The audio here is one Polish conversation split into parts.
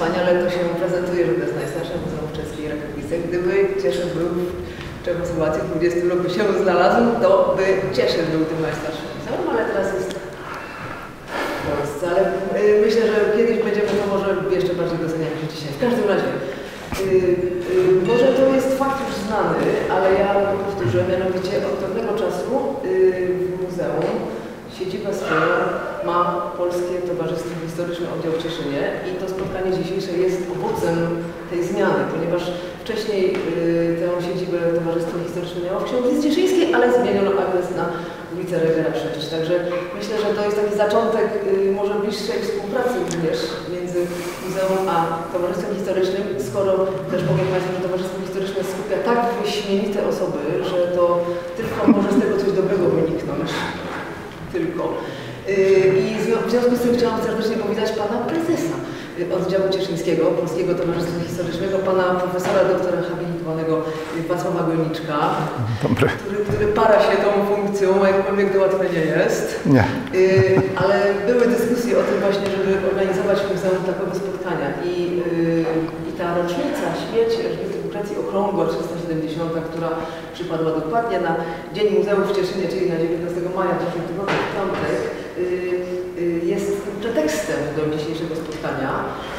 wspaniale to się prezentuje, że to jest najstarsze muzeum w Czeskiej Republice. Gdyby Cieszyn był w Czechosłowacji w 20 roku się znalazł, to by Cieszyn był tym najstarszym muzeum, ale teraz jest w Polsce, ale y, myślę, że kiedyś będziemy to może jeszcze bardziej doceniać niż dzisiaj. W każdym razie, y, y, może to jest fakt już znany, ale ja go powtórzę, mianowicie od pewnego czasu y, w muzeum siedzibę swoją ma Polskie Historyczne Oddział w Cieszynie i to spotkanie dzisiejsze jest owocem tej zmiany, ponieważ wcześniej y, tę siedzibę Towarzystwo Historyczne miało w Książnicy Cieszyńskiej, ale zmieniono adres na ulicę Regera Przeczyć. Także myślę, że to jest taki zaczątek y, może bliższej współpracy również między muzeum a Towarzystwem Historycznym, skoro też powiem Państwu, że Towarzystwo Historyczne skupia tak wyśmienite osoby, że to tylko może z tego coś dobrego wyniknąć. Tylko. Y, I w zwią- w związku z tym chciałam serdecznie powitać pana prezesa y, oddziału cieszyńskiego Polskiego Towarzystwa Historycznego, pana profesora doktora habilitowanego y, Wacława Golniczka, Dobry. który, który para się tą funkcją, jakkolwiek to łatwe nie jest. Nie. Ale były dyskusje o tym właśnie, żeby organizować w muzeum takiego spotkania i, i ta rocznica śmierci Lukrecji okrągła 370, która przypadła dokładnie na Dzień Muzeum w Cieszynie, czyli na 19 maja, w zeszłym tygodniu, w piątek, jest pretekstem do dzisiejszego spotkania.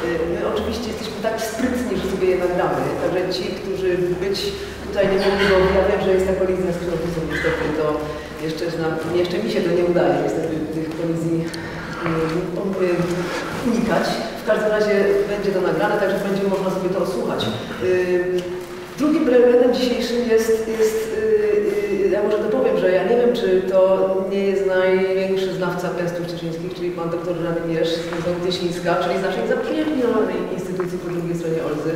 Y, My oczywiście jesteśmy tak sprytni, że sobie je nagramy, także ci, którzy być tutaj nie mogli, bo ja wiem, że jest ta kolizja z książnicą niestety, to jeszcze, jeszcze mi się to nie udaje niestety tych kolizji y, y, unikać. W każdym razie będzie to nagrane, także będzie można sobie to odsłuchać. Y, Drugim prelegentem dzisiejszym jest, jest y, y, ja może dopowiem, że ja nie wiem, czy to nie jest największy znawca piastów cieszyńskich, czyli pan dr Radimierz z Muzeum czyli z naszej zaprzyjaźnionej instytucji po drugiej stronie Olzy.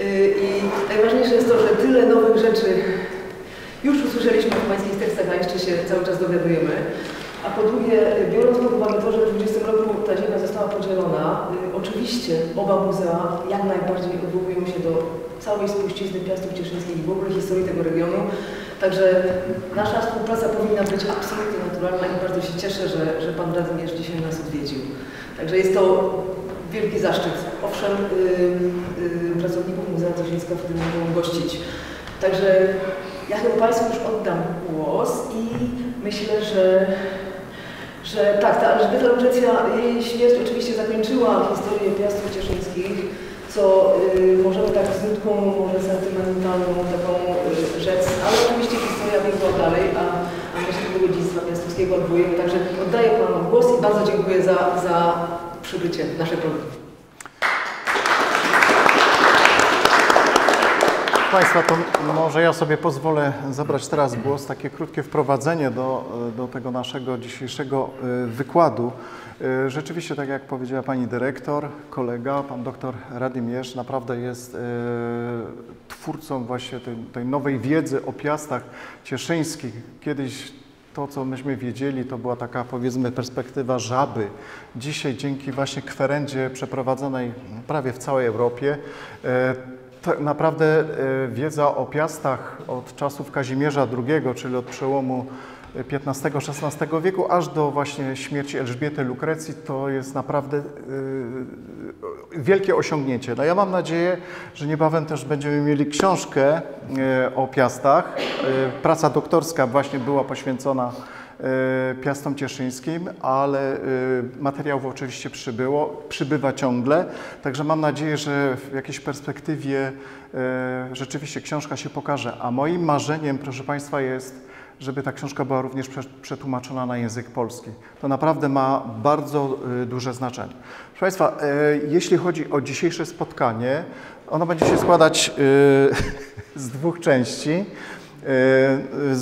Y, I najważniejsze jest to, że tyle nowych rzeczy już usłyszeliśmy w pańskich tekstach, a jeszcze się cały czas dowiadujemy. A po drugie, biorąc pod uwagę to, że w 20 roku ta ziemia została podzielona, y, oczywiście oba muzea jak najbardziej odwołują się do całej spuścizny Piastów Cieszyńskich i w ogóle historii tego regionu. Także nasza współpraca powinna być absolutnie naturalna i bardzo się cieszę, że, że Pan Radimierz dzisiaj nas odwiedził. Także jest to wielki zaszczyt. Owszem, y, y, pracowników Muzea Cieszyńska w tym mogą gościć. Także ja chyba Państwu już oddam głos i myślę, że, że tak, ta Elżbieta Lucrecja, jej śmierć oczywiście zakończyła historię Piastów Cieszyńskich, co y, możemy tak z nutką może sentymentalną taką y, rzec, ale oczywiście historia biegła dalej, a, a my się tego dziedzictwa piastowskiego odwołujemy. Także oddaję Panu głos i bardzo dziękuję za, za przybycie w nasze Państwa, to może ja sobie pozwolę zabrać teraz głos, takie krótkie wprowadzenie do, do tego naszego dzisiejszego y, wykładu. Y, Rzeczywiście, tak jak powiedziała Pani Dyrektor, kolega, Pan doktor Radimierz, naprawdę jest y, twórcą właśnie tej, tej nowej wiedzy o piastach cieszyńskich. Kiedyś to, co myśmy wiedzieli, to była taka powiedzmy perspektywa żaby. Dzisiaj dzięki właśnie kwerendzie przeprowadzonej prawie w całej Europie, e, tak naprawdę e, wiedza o piastach od czasów Kazimierza II, czyli od przełomu XV-XVI wieku, aż do właśnie śmierci Elżbiety Lukrecji, to jest naprawdę e, wielkie osiągnięcie. No ja mam nadzieję, że niebawem też będziemy mieli książkę e, o piastach. E, Praca doktorska właśnie była poświęcona e, Piastom Cieszyńskim, ale e, materiałów oczywiście przybyło, przybywa ciągle, także mam nadzieję, że w jakiejś perspektywie e, rzeczywiście książka się pokaże. A moim marzeniem, proszę Państwa, jest, żeby ta książka była również prze- przetłumaczona na język polski. To naprawdę ma bardzo e, duże znaczenie. Proszę Państwa, e, jeśli chodzi o dzisiejsze spotkanie, ono będzie się składać e, z dwóch części e,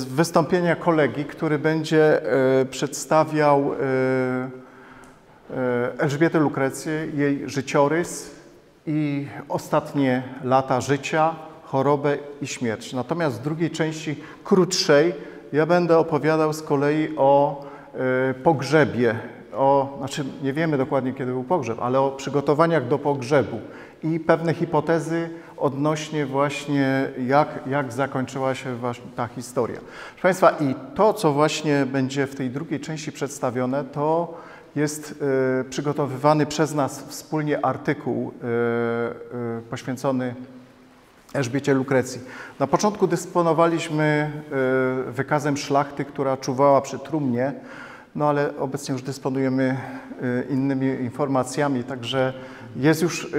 wystąpienia kolegi, który będzie e, przedstawiał e, e, Elżbietę Lukrecję, jej życiorys i ostatnie lata życia, chorobę i śmierć. Natomiast w drugiej części, krótszej, ja będę opowiadał z kolei o e, pogrzebie, o, znaczy nie wiemy dokładnie kiedy był pogrzeb, ale o przygotowaniach do pogrzebu i pewne hipotezy odnośnie właśnie jak, jak zakończyła się ta historia. Proszę Państwa, i to, co właśnie będzie w tej drugiej części przedstawione, to jest y, przygotowywany przez nas wspólnie artykuł y, y, poświęcony Elżbiecie Lukrecji. Na początku dysponowaliśmy wykazem szlachty, która czuwała przy trumnie, no ale obecnie już dysponujemy innymi informacjami, także jest, już,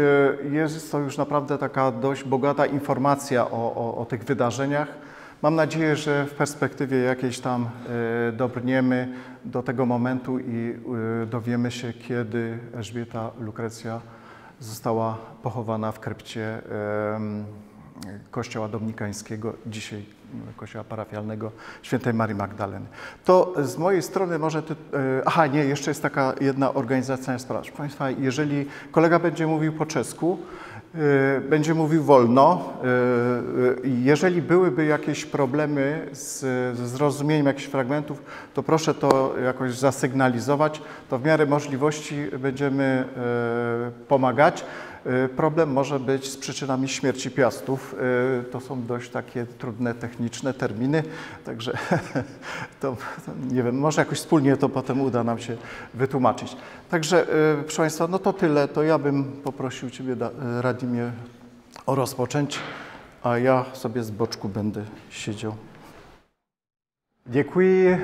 jest to już naprawdę taka dość bogata informacja o, o, o tych wydarzeniach. Mam nadzieję, że w perspektywie jakiejś tam e, dobrniemy do tego momentu i e, dowiemy się, kiedy Elżbieta Lukrecja została pochowana w krypcie Kościoła Dominikańskiego, dzisiaj Kościoła Parafialnego Świętej Marii Magdaleny. To z mojej strony może... Ty, e, aha, nie, jeszcze jest taka jedna organizacyjna sprawa. Proszę Państwa, jeżeli kolega będzie mówił po czesku, Y, będzie mówił wolno. Y, jeżeli byłyby jakieś problemy z, zrozumieniem jakichś fragmentów, to proszę to jakoś zasygnalizować. To w miarę możliwości będziemy pomagać. Problem może być z przyczynami śmierci piastów. To są dość takie trudne techniczne terminy, także to, nie wiem, może jakoś wspólnie to potem uda nam się wytłumaczyć. Także proszę Państwa, no to tyle. To ja bym poprosił Ciebie, Radimie, o rozpocząć, a ja sobie z boczku będę siedział. Děkuji,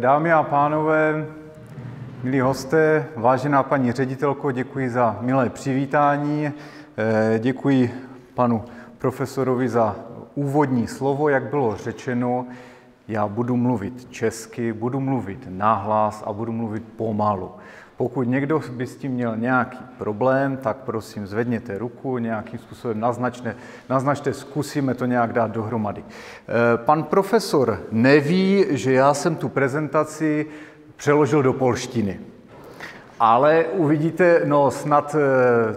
dámy a pánové, milí hosté, vážená paní ředitelko, děkuji za milé přivítání, děkuji panu profesorovi za úvodní slovo, jak bylo řečeno. Já budu mluvit česky, budu mluvit nahlas a budu mluvit pomalu. Pokud někdo by s tím měl nějaký problém, tak prosím zvedněte ruku, nějakým způsobem naznačte, naznačte, zkusíme to nějak dát dohromady. Pan profesor neví, že já jsem tu prezentaci přeložil do polštiny. Ale uvidíte, no snad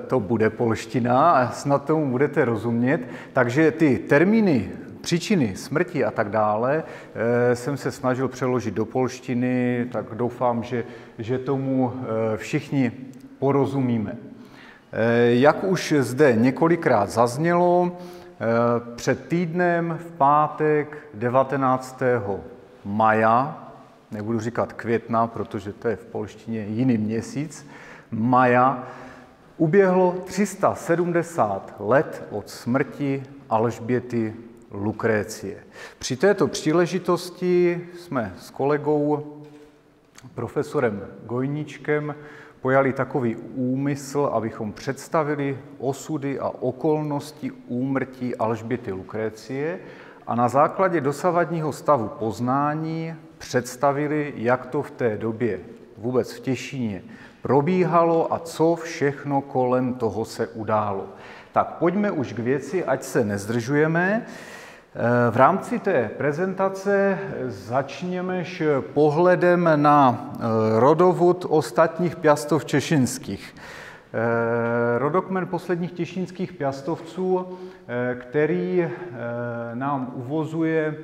to bude polština a snad tomu budete rozumět. Takže ty termíny příčiny smrti a tak dále jsem se snažil přeložit do polštiny, tak doufám, že, že tomu všichni porozumíme. Jak už zde několikrát zaznělo, před týdnem v pátek 19. maja, nebudu říkat května, protože to je v polštině jiný měsíc, maja, uběhlo 370 let od smrti Alžběty Lukrécie. Při této příležitosti jsme s kolegou profesorem Gojníčkem pojali takový úmysl, abychom představili osudy a okolnosti úmrtí Alžběty Lukrécie a na základě dosavadního stavu poznání představili, jak to v té době vůbec v Těšíně probíhalo a co všechno kolem toho se událo. Tak pojďme už k věci, ať se nezdržujeme. V rámci té prezentace začněme pohledem na rodovod ostatních piastov češinských. Rodokmen posledních těšínských piastovců, který nám uvozuje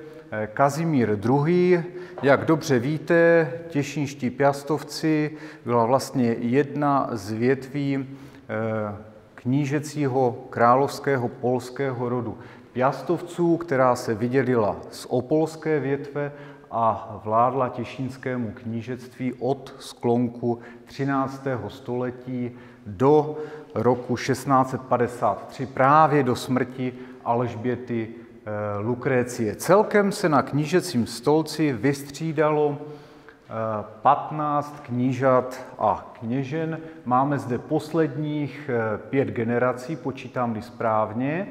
Kazimír II. Jak dobře víte, těšínští piastovci byla vlastně jedna z větví knížecího královského polského rodu Piastovců, která se vydělila z opolské větve a vládla těšínskému knížectví od sklonku 13. století do roku 1653, právě do smrti Alžběty Lukrécie. Celkem se na knížecím stolci vystřídalo 15 knížat a kněžen. Máme zde posledních pět generací, počítám-li správně,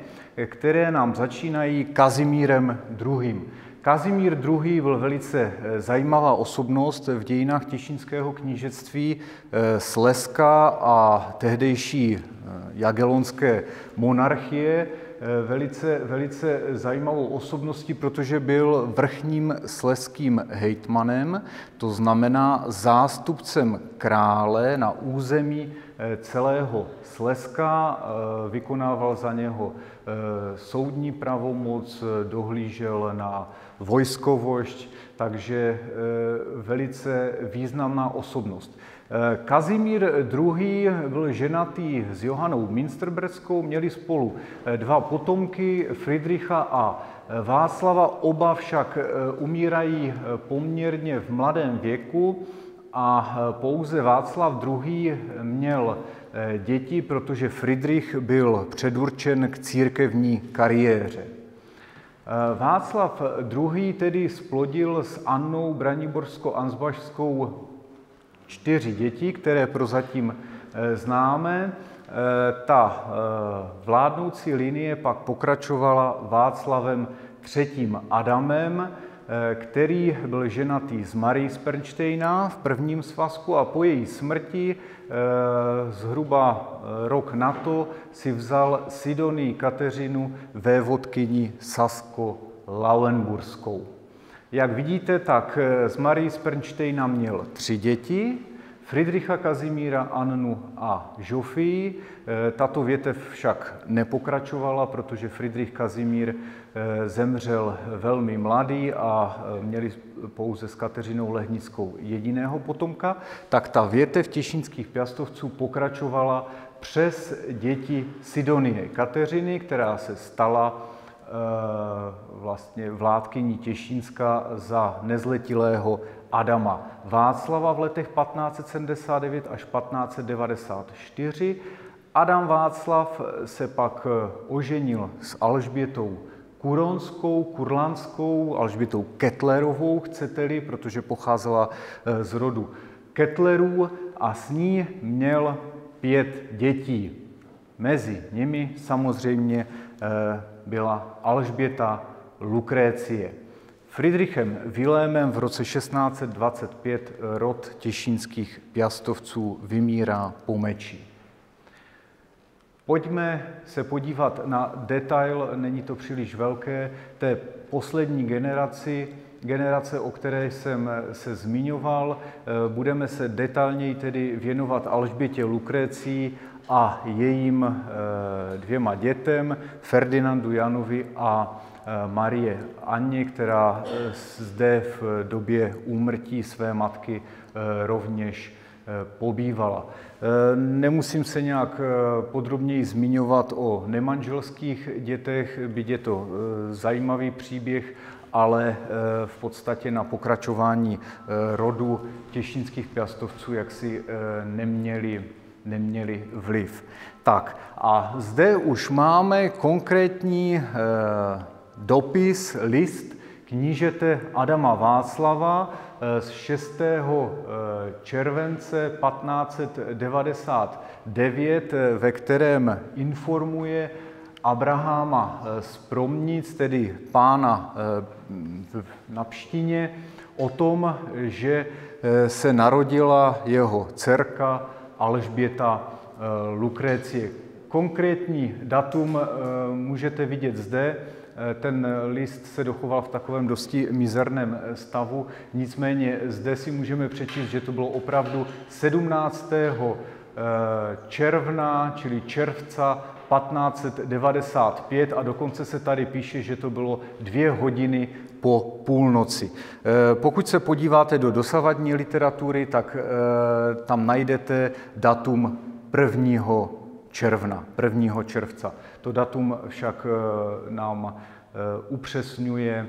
které nám začínají Kazimírem II. Kazimír II. byl velice zajímavá osobnost v dějinách Těšínského knížectví Slezska a tehdejší jagelonské monarchie velice, velice zajímavou osobností, protože byl vrchním sleským hejtmanem, to znamená zástupcem krále na území celého Slezska, vykonával za něho soudní pravomoc, dohlížel na vojskovošť, takže velice významná osobnost. Kazimír II. byl ženatý s Johanou Minsterbreckou, měli spolu dva potomky, Friedricha a Václava. Oba však umírají poměrně v mladém věku a pouze Václav II. měl děti, protože Friedrich byl předurčen k církevní kariéře. Václav II. tedy splodil s Annou Braniborsko-Ansbašskou čtyři děti, které prozatím známe. Ta vládnoucí linie pak pokračovala Václavem III. Adamem, který byl ženatý z Marie Spernsteina v prvním svazku a po její smrti zhruba rok na to si vzal Sidonii Kateřinu vévodkyni Sasko-Lauenburskou. Jak vidíte, tak z Marie Spernsteina měl tři děti, Friedricha Kazimíra, Annu a Žofii. Tato větev však nepokračovala, protože Friedrich Kazimír zemřel velmi mladý a měli pouze s Kateřinou Lehnickou jediného potomka, tak ta větev těšínských piastovců pokračovala přes děti Sidonie Kateřiny, která se stala vlastně vládkyní Těšínska za nezletilého Adama Václava v letech 1579 až 1594. Adam Václav se pak oženil s Alžbětou Kuronskou, Kurlanskou, Alžbětou Kettlerovou, chcete-li, protože pocházela z rodu Kettlerů a s ní měl pět dětí. Mezi nimi samozřejmě byla Alžběta Lukrécie. Friedrichem Vilémem v roce 1625 rod těšínských piastovců vymírá po meči. Pojďme se podívat na detail, není to příliš velké, té poslední generaci, generace, o které jsem se zmiňoval. Budeme se detailněji tedy věnovat Alžbětě Lukrécii a jejím dvěma dětem, Ferdinandu Janovi a Marie Anně, která zde v době úmrtí své matky rovněž pobývala. Nemusím se nějak podrobněji zmiňovat o nemanželských dětech, byť je to zajímavý příběh, ale v podstatě na pokračování rodu těšínských piastovců jaksi neměli, neměli vliv. Tak a zde už máme konkrétní dopis, list knížete Adama Václava z 6. července 1599, ve kterém informuje Abraháma z Promnic, tedy pána na Pštině, o tom, že se narodila jeho dcerka Alžběta Lukrécie. Konkrétní datum můžete vidět zde, ten list se dochoval v takovém dosti mizerném stavu, nicméně zde si můžeme přečíst, že to bylo opravdu 17. června, čili červca 1595 a dokonce se tady píše, že to bylo dvě hodiny po půlnoci. Pokud se podíváte do dosavadní literatury, tak tam najdete datum 1 června, 1. červca. To datum však nám upřesňuje,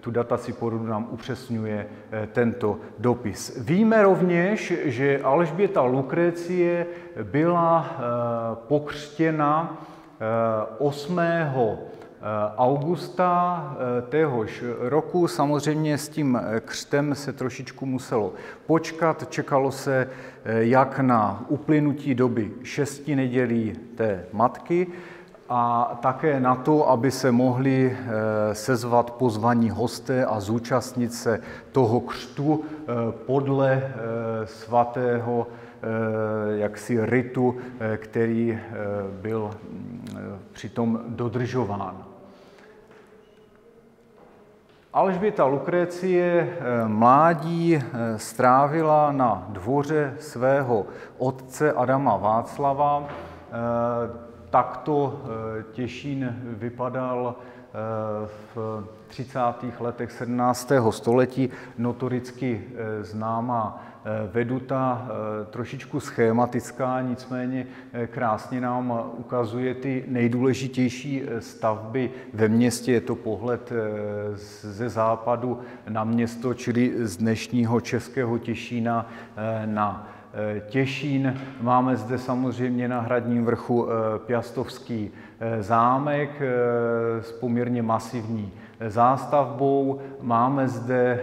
tu dataci porodu nám upřesňuje tento dopis. Víme rovněž, že Alžběta Lukrécie byla pokřtěna 8. augusta téhož roku. Samozřejmě s tím křtem se trošičku muselo počkat. Čekalo se jak na uplynutí doby šesti nedělí té matky, a také na to, aby se mohli sezvat pozvaní hosté a zúčastnit se toho křtu podle svatého jaksi ritu, který byl přitom dodržován. Alžběta Lukrécie mládí strávila na dvoře svého otce Adama Václava. Takto Těšín vypadal v 30. letech 17. století, notoricky známá veduta, trošičku schématická, nicméně krásně nám ukazuje ty nejdůležitější stavby ve městě. Je to pohled ze západu na město, čili z dnešního českého Těšína na Eh, Těšín. Máme zde samozřejmě na Hradním vrchu eh, Piastovský eh, zámek s poměrně masivní zástavbou. Máme zde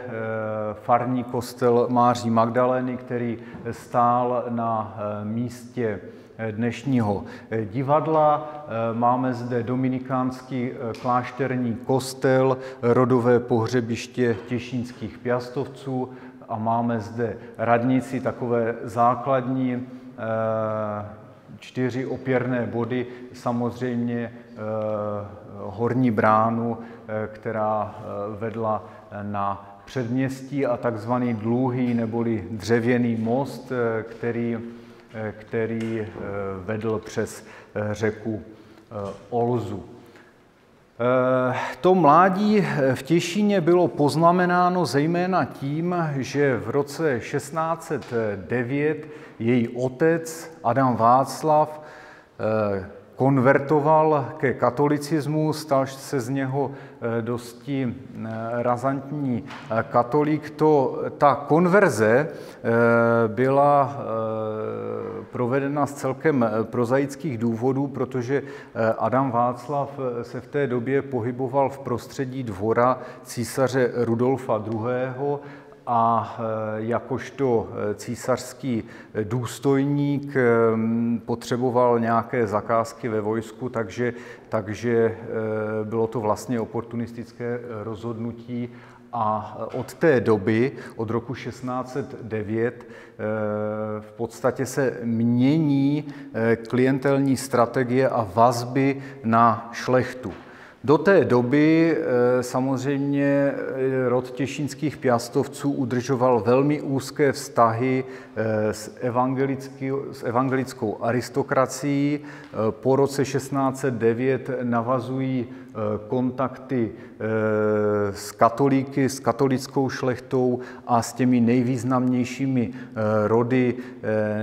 farní kostel Máří Magdalény, který stál na místě dnešního divadla. Máme zde dominikánský klášterní kostel, rodové pohřebiště těšínských piastovců, a máme zde radnici, takové základní eh, čtyři opěrné body, samozřejmě eh, horní bránu, eh, která vedla na předměstí a takzvaný dlouhý neboli dřevěný most, který, který vedl přes řeku Olzu. Eh, to mládí v Těšíně bylo poznamenáno zejména tím, že v roce 1609 její otec Adam Václav eh, konvertoval ke katolicismu, stal se z něho eh, dosti eh, razantní eh, katolík. To, ta konverze byla provedena z celkem prozaických důvodů, protože Adam Václav se v té době pohyboval v prostředí dvora císaře Rudolfa II a e, jakožto e, císařský důstojník e, potřeboval nějaké zakázky ve vojsku, takže, takže bylo to vlastně oportunistické rozhodnutí a od té doby, od roku 1609, v podstatě se mění klientelní strategie a vazby na šlechtu. Do té doby eh, samozřejmě eh, rod těšínských piastovců udržoval velmi úzké vztahy eh, s, s evangelickou aristokracií. Po roce 1609 navazují kontakty s katolíky, s katolickou šlechtou a s těmi nejvýznamnějšími rody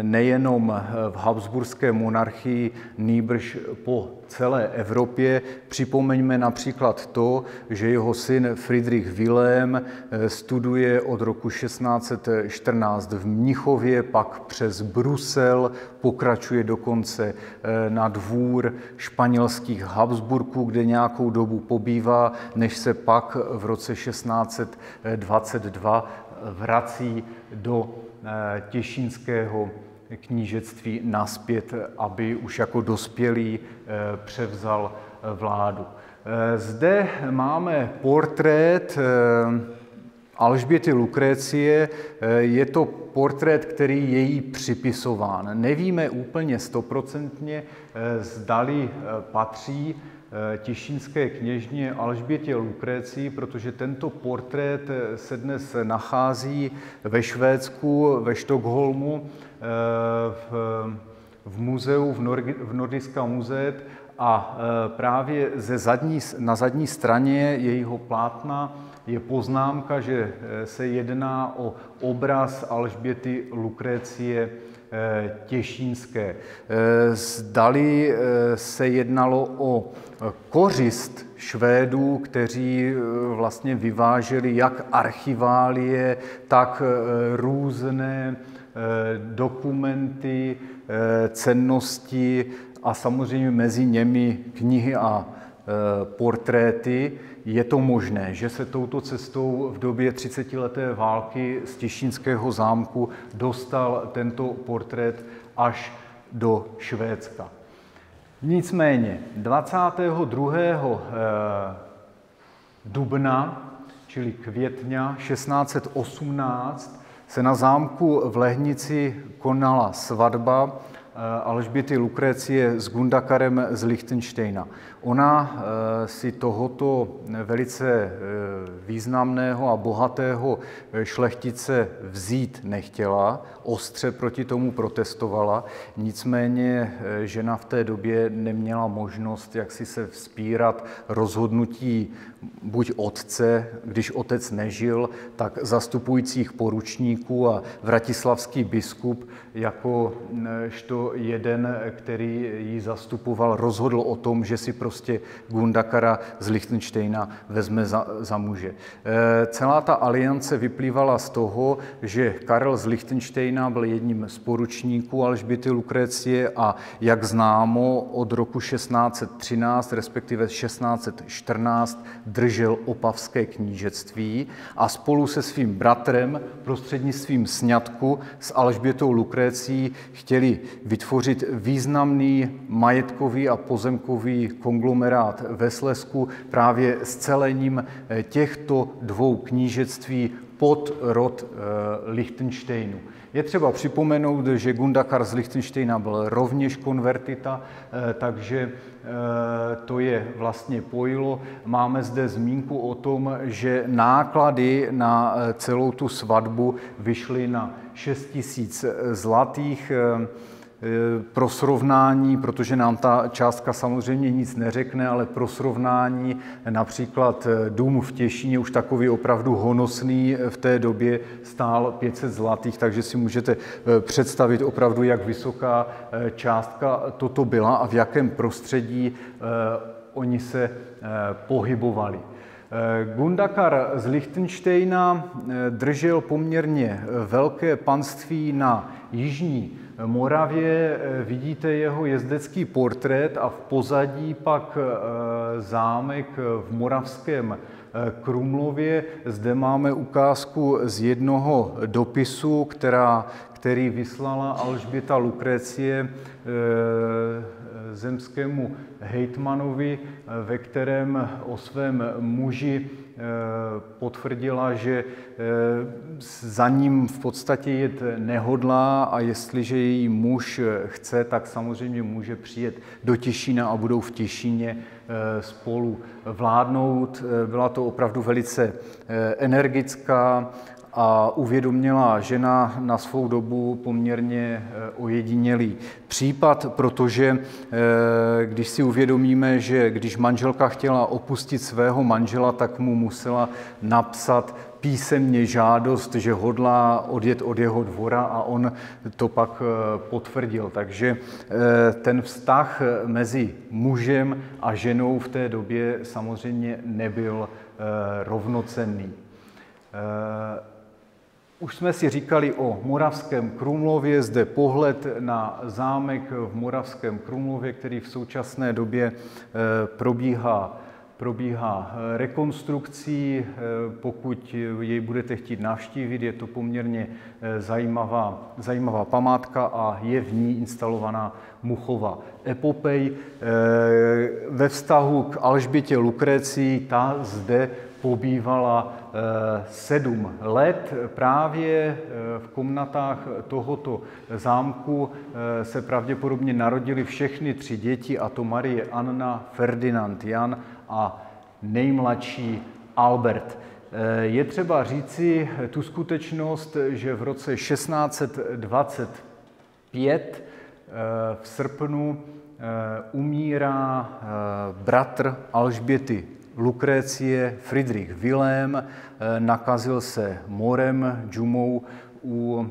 nejenom v Habsburské monarchii, nýbrž po celé Evropě. Připomeňme například to, že jeho syn Friedrich Wilhelm eh, studuje od roku 1614 v Mnichově, pak přes Brusel, pokračuje dokonce eh, na dvůr španělských Habsburků, kde nějakou dobu pobývá, než se pak v roce 1622 vrací do eh, Těšínského knížectví naspět, aby už jako dospělý eh, převzal vládu. Zde máme portrét Alžběty Lukrécie. Je to portrét, který je jí připisován. Nevíme úplně stoprocentně, zdali patří těšínské kněžně Alžbětě Lukrécii, protože tento portrét se dnes nachází ve Švédsku, ve Štokholmu v, v muzeu, v, Nor, v Nordiska muzeet a právě ze zadní, na zadní straně jejího plátna je poznámka, že e, se jedná o obraz Alžběty Lukrécie e, Těšínské. Zdali se jednalo o kořist Švédů, kteří vlastně vyváželi jak archiválie, tak různé Eh, dokumenty, eh, cennosti a samozřejmě mezi nimi knihy a eh, portréty, je to možné, že se touto cestou v době 30-leté války z Těšínského zámku dostal tento portrét až do Švédska. Nicméně 22. dubna, čili května 1618, se na zámku v Lehnici konala svatba eh, Alžběty Lukrecie s Gundakarem z Lichtensteina. Ona si tohoto velice významného a bohatého šlechtice vzít nechtěla, ostře proti tomu protestovala, nicméně žena v té době neměla možnost jak si se vzpírat rozhodnutí buď otce, když otec nežil, tak zastupujících poručníků a vratislavský biskup jako to jeden, který ji zastupoval, rozhodl o tom, že si prostě Gundakara z Lichtensteina vezme za, za muže. E, celá ta aliance vyplývala z toho, že Karel z Lichtensteina byl jedním z poručníků Alžběty Lukrecie a jak známo od roku 1613, respektive 1614, držel opavské knížectví a spolu se svým bratrem prostřednictvím sňatku s Alžbětou Lukrécí chtěli vytvořit významný majetkový a pozemkový konglomerát ve Slesku právě s celením těchto dvou knížectví pod rod eh, Lichtensteinu. Je třeba připomenout, že Gundakar z Lichtensteina byl rovněž konvertita, eh, takže eh, to je vlastně pojilo. Máme zde zmínku o tom, že náklady na celou tu svatbu vyšly na 6 000 zlatých. Eh, pro srovnání, protože nám ta částka samozřejmě nic neřekne, ale pro srovnání například eh, dům v Těšíně už takový opravdu honosný v té době stál 500 zlatých, takže si můžete eh, představit opravdu, jak vysoká částka toto byla a v jakém prostředí oni se pohybovali. Gundakar z Lichtensteina držel poměrně velké panství na jižní Moravě eh, vidíte jeho jezdecký portrét a v pozadí pak eh, zámek v moravském eh, Krumlově. Zde máme ukázku z jednoho dopisu, která, který vyslala Alžběta Lukrecie zemskému hejtmanovi, ve kterém o svém muži Eh, potvrdila, že eh, za ním v podstatě jet nehodlá a jestliže její muž chce, tak samozřejmě může přijet do Těšína a budou v Těšíně eh, spolu vládnout. Byla to opravdu velice energická a uvědomila žena na svou dobu poměrně eh, ojedinělý případ, protože eh, když si uvědomíme, že když manželka chtěla opustit svého manžela, tak mu musela napsat písemně žádost, že hodlá odjet od jeho dvora a on to pak eh, potvrdil. Takže ten vztah mezi mužem a ženou v té době samozřejmě nebyl rovnocenný. Už jsme si říkali o Moravském Krumlově, zde pohled na zámek v Moravském Krumlově, který v současné době eh, probíhá, probíhá eh, rekonstrukcí. Eh, pokud jej budete chtít navštívit, je to poměrně zajímavá, zajímavá památka a je v ní instalovaná Muchova epopej. Ve vztahu k Alžbětě Lukrecii, ta zde pobývala sedm let. Právě eh, v komnatách tohoto zámku eh, se pravděpodobně narodili všechny tři děti, a to Marie Anna, Ferdinand Jan a nejmladší Albert. Je třeba říci tu skutečnost, že v roce 1625 v srpnu umírá bratr Alžběty Lukrécie, Friedrich Wilhelm eh, nakazil se morem, džumou u,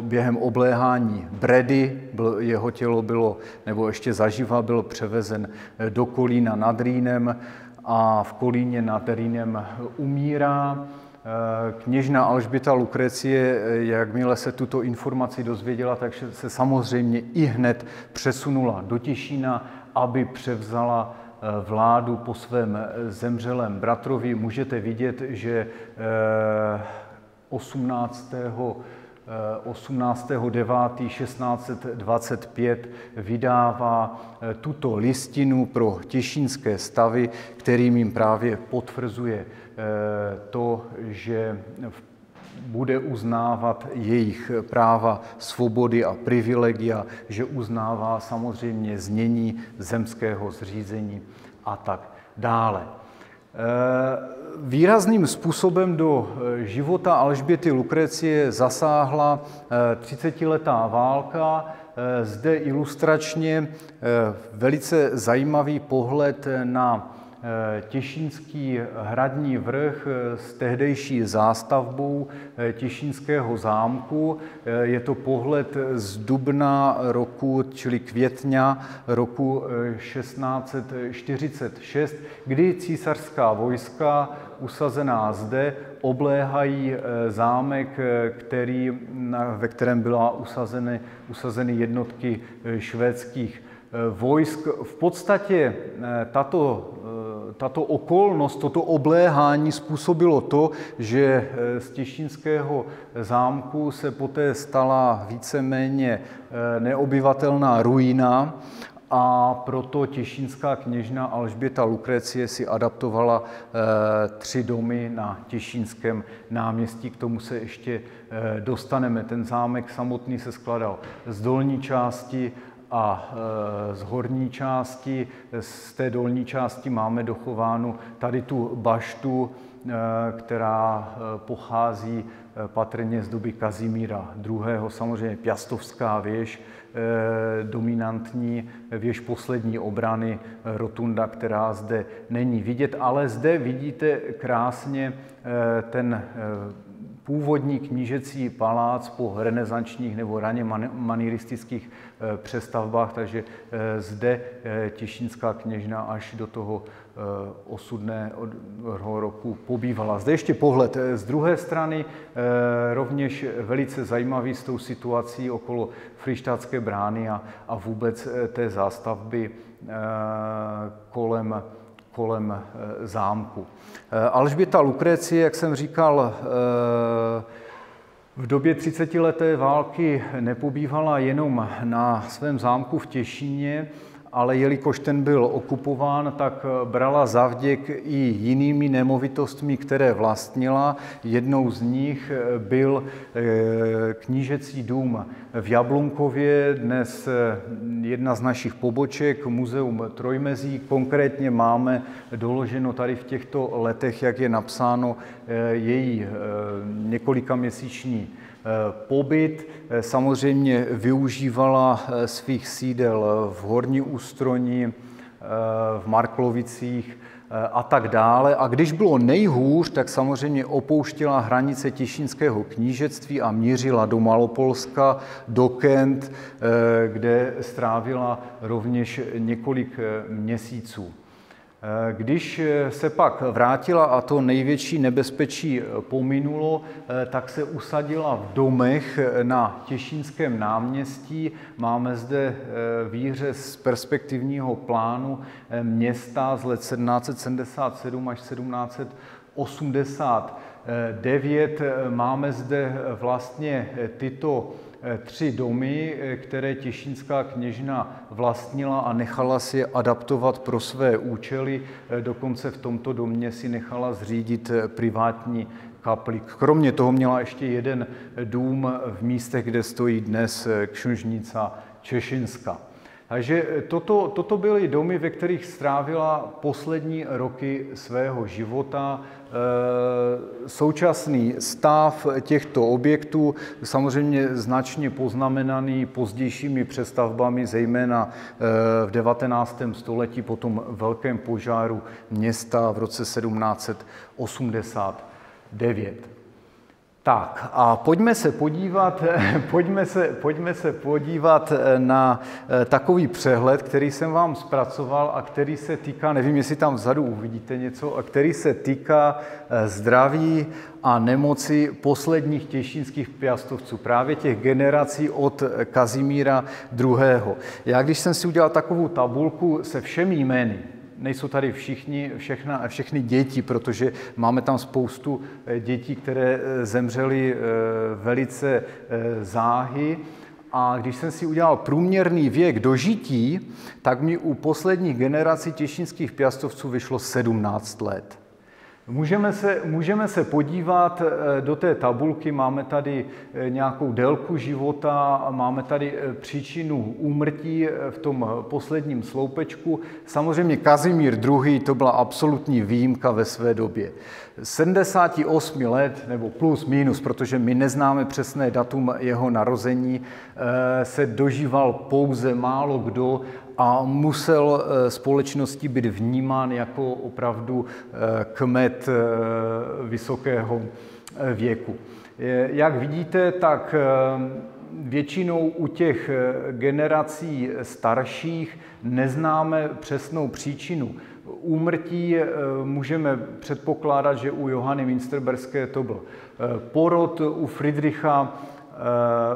během obléhání Bredy. Byl, jeho tělo bylo, nebo ještě zaživa, byl převezen eh, do Kolína nad Rýnem a v Kolíně nad Rýnem umírá. Eh, kněžna Alžbita Lukrecie, jakmile se tuto informaci dozvěděla, takže se samozřejmě i hned přesunula do Těšína, aby převzala vládu po svém eh, zemřelém bratrovi. Můžete vidět, že 18. 18. 9. 1625 vydává eh, tuto listinu pro těšínské stavy, kterým jim právě potvrzuje to, že v bude uznávat jejich práva, svobody a privilegia, že uznává samozřejmě znění zemského zřízení a tak dále. Výrazným způsobem do života Alžběty Lukrecie zasáhla 30-letá válka, zde ilustračně velice zajímavý pohled na Eh, Těšínský hradní vrch eh, s tehdejší zástavbou eh, Těšínského zámku. Je to pohled z dubna roku, čili května roku 1646, kdy císařská vojska usazená zde obléhají zámek, který, ve kterém byla usazeny, usazeny jednotky švédských vojsk. V podstatě tato tato okolnost, toto obléhání způsobilo to, že eh, z Těšínského zámku se poté stala víceméně eh, neobyvatelná ruína a proto těšínská kněžna Alžběta Lukrecie si adaptovala eh, tři domy na Těšínském náměstí. K tomu se ještě dostaneme. Ten zámek samotný se skladal z dolní části a e, z horní části, z té dolní části máme dochovánu tady tu baštu, e, která e, pochází patrně z doby Kazimíra II. Samozřejmě Piastovská věž, dominantní věž poslední obrany Rotunda, která zde není vidět, ale zde vidíte krásně ten původní knížecí palác po renesančních nebo raně manieristických přestavbách, takže eh, zde eh, Těšínská kněžna až do toho osudného roku pobývala. Zde ještě pohled z druhé strany, rovněž velice zajímavý s tou situací okolo Frištátské brány a, a vůbec té zástavby kolem kolem eh, zámku. Eh, Alžběta Lukrecie, jak jsem říkal, eh, v době 30-leté války nepobývala jenom na svém zámku v Těšíně, ale jelikož ten byl okupován, tak brala zavděk i jinými nemovitostmi, které vlastnila. Jednou z nich byl eh, knížecí dům v Jablunkově, dnes eh, jedna z našich poboček, Muzeum Trojmezí. Konkrétně máme doloženo tady v těchto letech, jak je napsáno, eh, její několika měsíční Eh, pobyt. Eh, samozřejmě využívala eh, svých sídel v Horní Ústroni, v Marklovicích a tak dále. A když bylo nejhůř, tak samozřejmě opouštěla hranice Těšínského knížectví a mířila do Malopolska, do Kent, kde strávila rovněž několik měsíců. Když se pak vrátila a to největší nebezpečí pominulo, tak se usadila v domech na Těšínském náměstí. Máme zde eh, výřez z perspektivního plánu eh, města z let 1777 až 1789. Máme zde vlastně tyto tři domy, eh, které Těšínská kněžna vlastnila a nechala si adaptovat pro své účely. Eh, dokonce v tomto domě si nechala zřídit privátní kapli. Kromě toho měla ještě jeden dům v místech, kde stojí dnes kšužnica Češinska. Takže toto, toto byly domy, ve kterých strávila poslední roky svého života. E, současný stav těchto objektů samozřejmě značně poznamenaný pozdějšími přestavbami, zejména e, v 19. století po tom velkém požáru města v roce 1789. Tak a pojďme se podívat, pojďme se, pojďme se podívat eh, na eh, takový přehled, který jsem vám zpracoval a který se týká, nevím, jestli tam vzadu uvidíte něco, a který se týká eh, zdraví a nemoci posledních těšínských piastovců, právě těch generací od Kazimíra II. Já když jsem si udělal takovou tabulku se všemi jmény, nejsou tady všichni, všechna, všechny děti, protože máme tam spoustu eh, dětí, které eh, zemřely eh, velice záhy. A když jsem si udělal průměrný věk dožití, tak mi u posledních generací těšinských piastovců vyšlo 17 let. Můžeme se, můžeme se podívat eh, do té tabulky, máme tady eh, nějakou délku života, máme tady eh, příčinu úmrtí v tom posledním sloupečku. Samozřejmě Kazimír II. to byla absolutní výjimka ve své době. 78 let, nebo plus minus, protože my neznáme přesné datum jeho narození, se dožíval pouze málo kdo a musel eh, společností být vnímán jako opravdu eh, kmet eh, vysokého věku. Jak vidíte, tak většinou u těch generací starších neznáme přesnou příčinu. Úmrtí můžeme předpokládat, že u Johany Minsterberské to byl porod, u Friedricha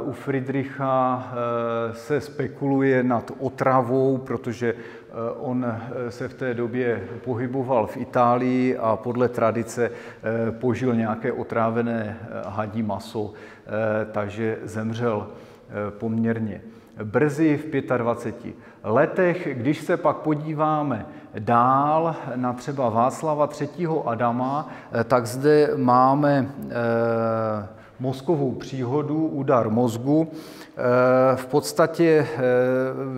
u Friedricha eh, se spekuluje nad otravou, protože eh, on se v té době pohyboval v Itálii a podle tradice požil nějaké otrávené hadí maso, takže zemřel poměrně brzy v 25 letech. Když se pak podíváme dál na třeba Václava III. Adama, tak zde máme mozkovou příhodu, údar mozgu. Eh, v podstatě eh,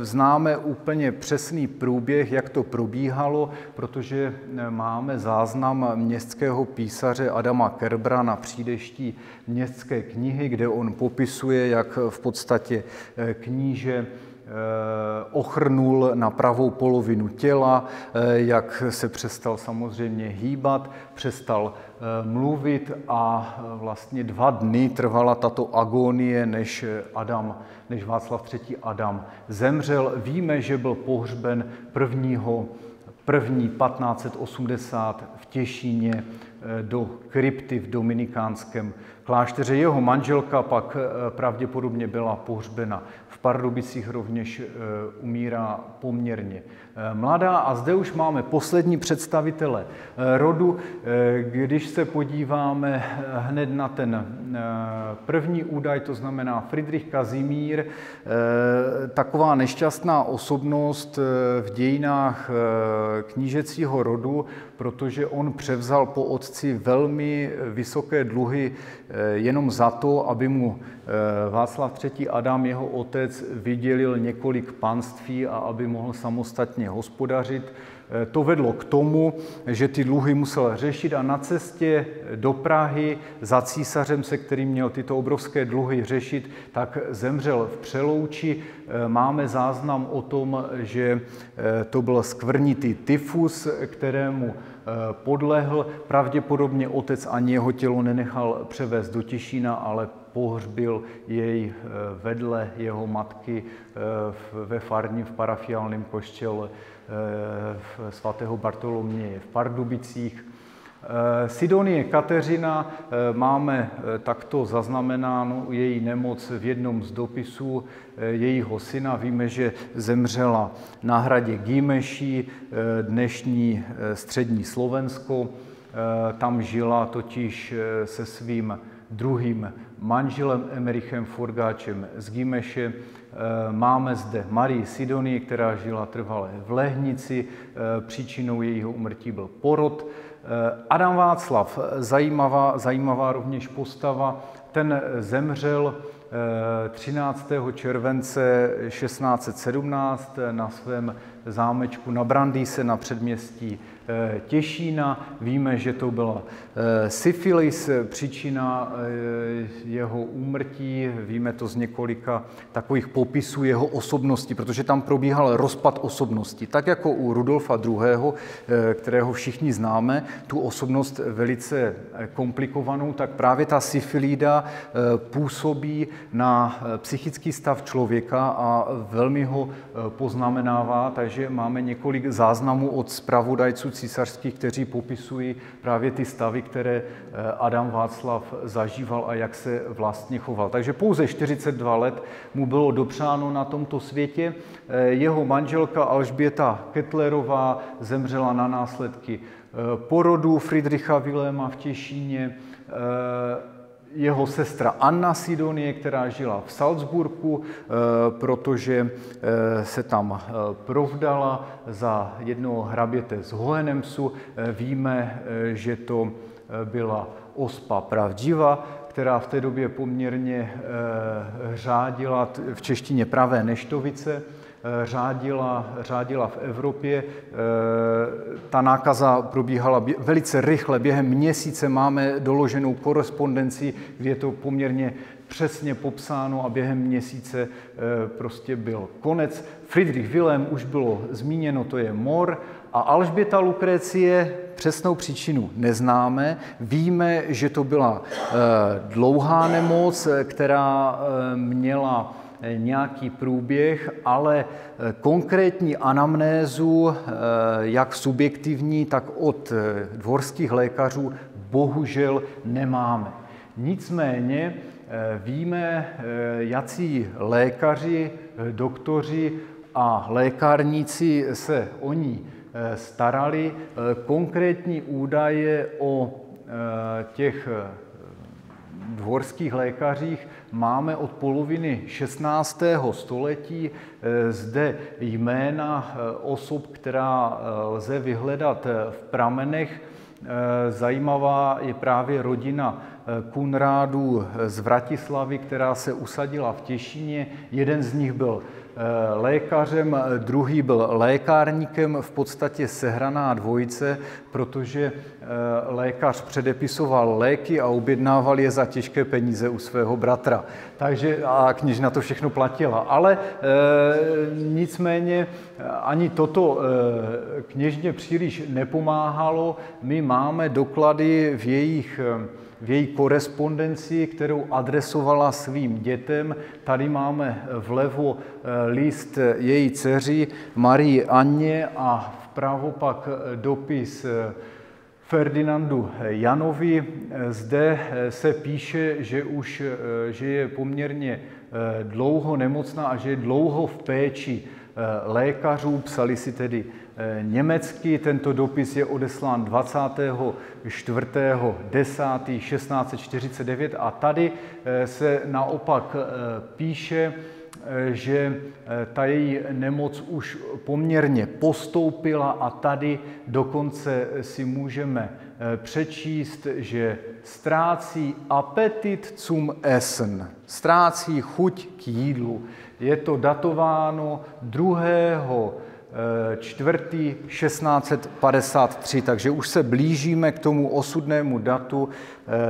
známe úplně přesný průběh, jak to probíhalo, protože eh, máme záznam městského písaře Adama Kerbra na přídeští městské knihy, kde on popisuje, jak v podstatě kníže ochrnul na pravou polovinu těla, jak se přestal samozřejmě hýbat, přestal Eh, mluvit a eh, vlastně dva dny trvala tato agonie, než Adam, než Václav III. Adam zemřel. Víme, že byl pohřben prvního první 1580 v Těšíně eh, do krypty v dominikánském klášteře. Jeho manželka pak pravděpodobně byla pohřbena v Pardubicích, rovněž umírá poměrně Eh, mladá. A zde už máme poslední představitele eh, rodu. Eh, když se podíváme hned na ten první údaj, to znamená Friedrich Kazimír, taková nešťastná osobnost v dějinách knížecího rodu, protože on převzal po otci velmi vysoké dluhy jenom za to, aby mu Václav III. Adam, jeho otec, vydělil několik panství a aby mohl samostatně hospodařit. Eh, to vedlo k tomu, že ty dluhy musel řešit a na cestě do Prahy za císařem, se kterým měl tyto obrovské dluhy řešit, tak zemřel v Přelouči. Eh, máme záznam o tom, že eh, to byl skvrnitý tyfus, kterému podlehl. Pravděpodobně otec ani jeho tělo nenechal převést do Těšína, ale pohřbil jej vedle jeho matky ve farním, v parafiálním koštěle svatého Bartoloměje v Pardubicích. Sidonie Kateřina, máme takto zaznamenáno její nemoc v jednom z dopisů jejího syna. Víme, že zemřela na hradě Gímeší, dnešní střední Slovensko. Tam žila totiž se svým druhým manželem Emerichem Forgáčem z Gimeše. Eh, máme zde Marii Sidonii, která žila trvale v Lehnici. Eh, příčinou jejího umrtí byl porod. Eh, Adam Václav, zajímavá, zajímavá rovněž postava, ten zemřel 13. července 1617 na svém zámečku na Brandýse na předměstí Těšína. Víme, že to byla eh, syfilis, příčina eh, jeho úmrtí. Víme to z několika takových popisů jeho osobnosti, protože tam probíhal rozpad osobnosti. Tak jako u Rudolfa II., kterého všichni známe, tu osobnost velice komplikovanou, tak právě ta syfilída působí na psychický stav člověka a velmi ho poznamenává, takže máme několik záznamů od zpravodajců císařských, kteří popisují právě ty stavy, které eh, Adam Václav zažíval a jak se vlastně choval. Takže pouze 42 let mu bylo dopřáno na tomto světě. Eh, jeho manželka Alžběta Ketlerová zemřela na následky eh, porodu Friedricha Viléma v Těšíně. Jeho sestra Anna Sidonie, která žila v Salzburgu, protože se tam provdala za jednoho hraběte z Hohenemsu. Víme, že to byla ospa pravdiva, která v té době poměrně řádila v češtině pravé neštovice Eh, řádila, řádila v Evropě. Eh, ta nákaza probíhala velice rychle. Během měsíce máme doloženou korespondenci, kde je to poměrně přesně popsáno a během měsíce eh, prostě byl konec. Friedrich Wilhelm už bylo zmíněno, to je mor. A Alžběta Lukrécie přesnou příčinu neznáme. Víme, že to byla dlouhá nemoc, která měla nějaký průběh, ale eh, konkrétní anamnézu, eh, jak subjektivní, tak od eh, dvorských lékařů, bohužel nemáme. Nicméně víme, jací lékaři, doktoři a lékárníci se o ní starali. Konkrétní údaje o těch dvorských lékařích máme od poloviny 16. století eh, zde jména eh, osob, která eh, lze vyhledat v pramenech. Zajímavá je právě rodina Kunrádů z Vratislavy, která se usadila v Těšině. Jeden z nich byl lékařem, druhý byl lékárníkem, v podstatě sehraná dvojice, protože eh, lékař předepisoval léky a objednával je za těžké peníze u svého bratra. Takže a kněžna to všechno platila. Ale nicméně ani toto kněžně příliš nepomáhalo. My máme doklady v jejich v její korespondenci, kterou adresovala svým dětem. Tady máme vlevo eh, list její dceři Marii Anně a vpravo pak eh, dopis eh, Ferdinandu Janovi. Zde se píše, že už že je poměrně dlouho nemocná a že je dlouho v péči lékařů. Psali si tedy německy. Tento dopis je odeslán 24.10.1649 a tady eh, se naopak eh, píše, že ta její nemoc už poměrně postoupila a tady dokonce si můžeme přečíst, že ztrácí apetit zum Essen, ztrácí chuť k jídlu. Je to datováno 2 čtvrtý 1653, takže už se blížíme k tomu osudnému datu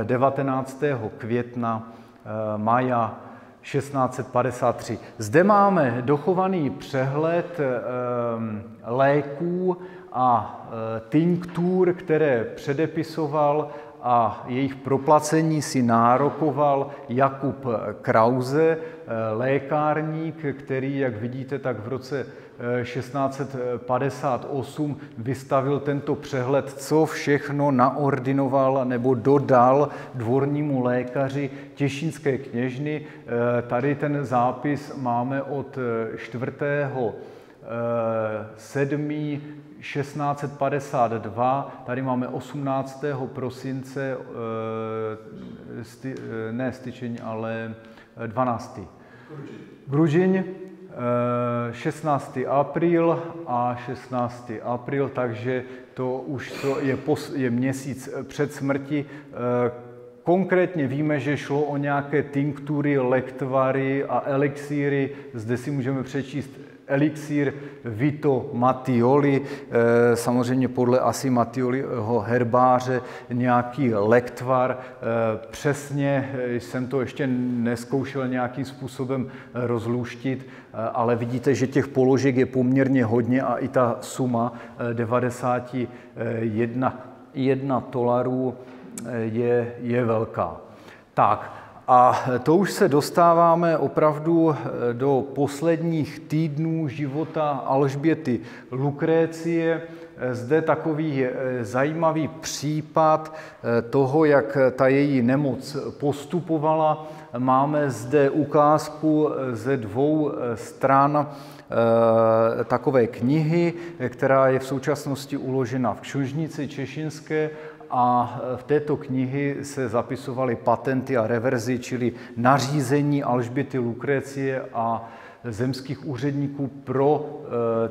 19. Eh, května eh, maja 1653. Zde máme dochovaný přehled eh, léků a tinktur, které předepisoval a jejich proplacení si nárokoval Jakub Krause, lékárník, který, jak vidíte, tak v roce 1658 vystavil tento přehled, co všechno naordinoval nebo dodal dvornímu lékaři Těšínské kněžny. Eh, tady ten zápis máme od 4. 7. 1652, tady máme 18. prosince, eh, ne styčení, ale 12. Gružiň, 16. Eh, apríl a 16. apríl, takže to už to je, pos, je měsíc před smrti. Eh, konkrétně víme, že šlo o nějaké tinktury, lektvary a elixíry. Zde si můžeme přečíst elixír Vito Mattioli, eh, samozřejmě podle asi Mattioliho herbáře nějaký lektvar. Eh, přesně jsem to ještě neskoušel nějakým způsobem rozluštit, eh, ale vidíte, že těch položek je poměrně hodně a i ta suma 91 jedna dolarů je, je velká. Tak, a to už se dostáváme opravdu eh, do posledních týdnů života Alžběty Lukrécie. Eh, zde takový eh, zajímavý případ toho, jak ta její nemoc postupovala. Máme zde ukázku ze dvou stran takové knihy, která je v současnosti uložena v kšužnici Češinské a v této knihy se zapisovaly patenty a reverzy, čili nařízení Alžběty Lukrecie a zemských úředníků pro eh,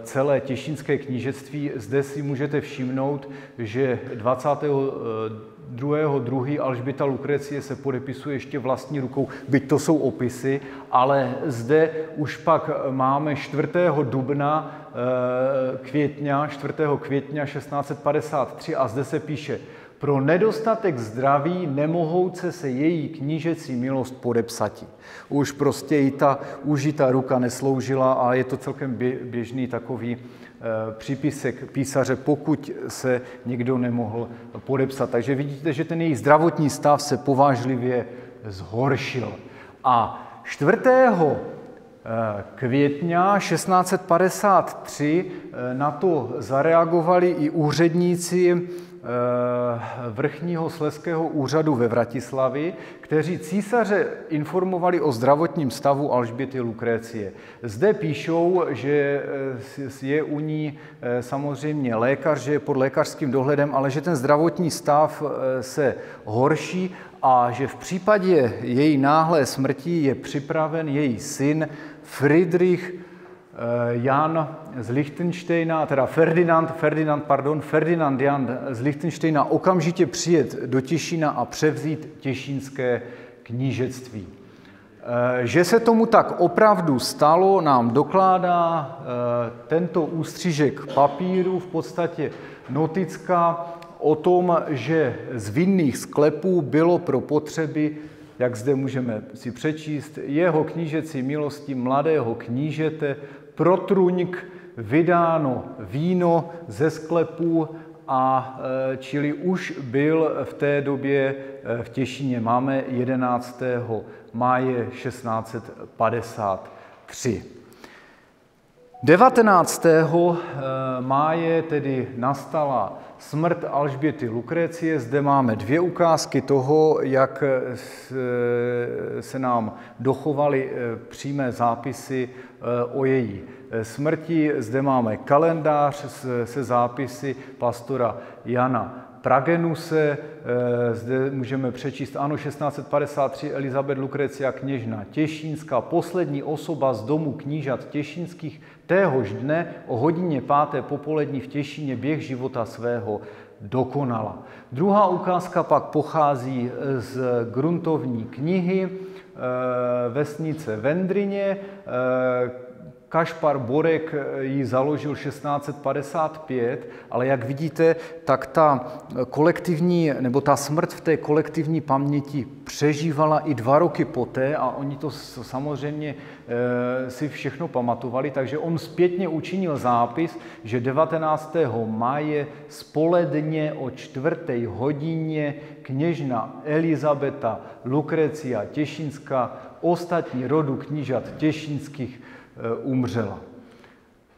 celé těšínské knížectví. Zde si můžete všimnout, že 22. Alžběta Lukrecie se podepisuje ještě vlastní rukou, byť to jsou opisy, ale zde už pak máme 4. dubna eh, květňa, 4. květňa 1653 a zde se píše pro nedostatek zdraví nemohouce se její knížecí milost podepsati. Už prostě i ta užitá ruka nesloužila a je to celkem běžný takový eh, přípisek písaře, pokud se někdo nemohl podepsat. Takže vidíte, že ten její zdravotní stav se povážlivě zhoršil. A 4. Eh, května 1653 eh, na to zareagovali i úředníci vrchního sleského úřadu ve Vratislavi, kteří císaře informovali o zdravotním stavu Alžběty Lukrécie. Zde píšou, že eh, je u ní eh, samozřejmě lékař, že je pod lékařským dohledem, ale že ten zdravotní stav se horší a že v případě její náhlé smrti je připraven její syn Friedrich Eh, Jan z Lichtensteina, teda Ferdinand, Ferdinand, pardon, Ferdinand Jan z Lichtensteina okamžitě přijet do Těšína a převzít těšínské knížectví. Eh, že se tomu tak opravdu stalo, nám dokládá eh, tento ústřížek papíru, v podstatě notická o tom, že z vinných sklepů bylo pro potřeby jak zde můžeme si přečíst, jeho knížecí milosti mladého knížete pro truňk vydáno víno ze sklepů a e, čili už byl v té době e, v Těšíně. Máme 11. máje 1653. 19. E, máje tedy nastala smrt Alžběty Lukrecie. Zde máme dvě ukázky toho, jak se nám dochovaly přímé zápisy o její smrti. Zde máme kalendář se zápisy pastora Jana Pragenuse, zde můžeme přečíst, ano, 1653 Elizabet Lukrecia kněžna Těšínská, poslední osoba z domu knížat Těšínských, téhož dne o hodině páté popolední v Těšíně běh života svého dokonala. Druhá ukázka pak pochází z gruntovní knihy Vesnice Vendrině, Kašpar Borek eh, ji založil 1655, ale jak vidíte, tak ta kolektivní, nebo ta smrt v té kolektivní paměti přežívala i dva roky poté a oni to samozřejmě e, si všechno pamatovali, takže on zpětně učinil zápis, že 19. máje spoledně o čtvrté hodině kněžna Elizabeta Lukrecia Těšinská, ostatní rodu knížat těšinských Eh, umřela.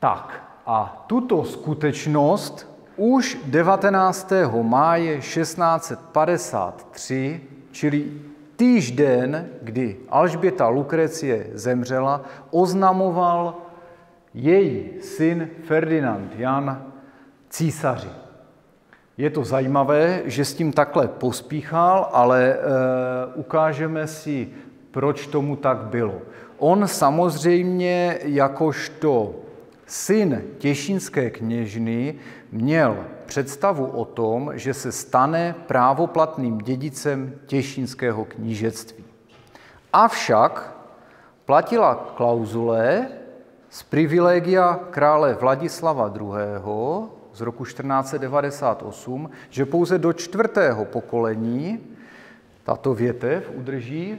Tak a tuto skutečnost už 19. máje 1653, čili týžden, kdy Alžběta Lukrecie zemřela, oznamoval její syn Ferdinand Jan císaři. Je to zajímavé, že s tím takhle pospíchal, ale e, ukážeme si, proč tomu tak bylo. On samozřejmě jakožto syn těšínské kněžny měl představu o tom, že se stane právoplatným dědicem těšínského knížectví. Avšak platila klauzule z privilegia krále Vladislava II. z roku 1498, že pouze do čtvrtého pokolení tato větev udrží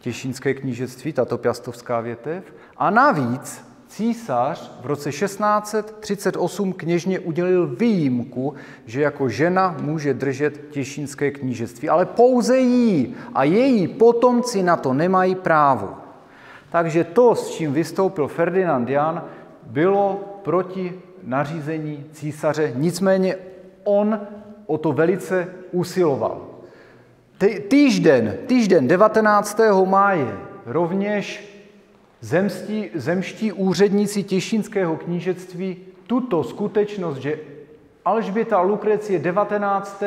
těšínské knížectví, tato piastovská větev. A navíc císař v roce 1638 kněžně udělil výjimku, že jako žena může držet těšínské knížectví, ale pouze jí a její potomci na to nemají právo. Takže to, s čím vystoupil Ferdinand Jan, bylo proti nařízení císaře, nicméně on o to velice usiloval. Týžden, týžden 19. máje rovněž zemstí, zemští úředníci Těšínského knížectví tuto skutečnost, že Alžběta Lukrecie 19.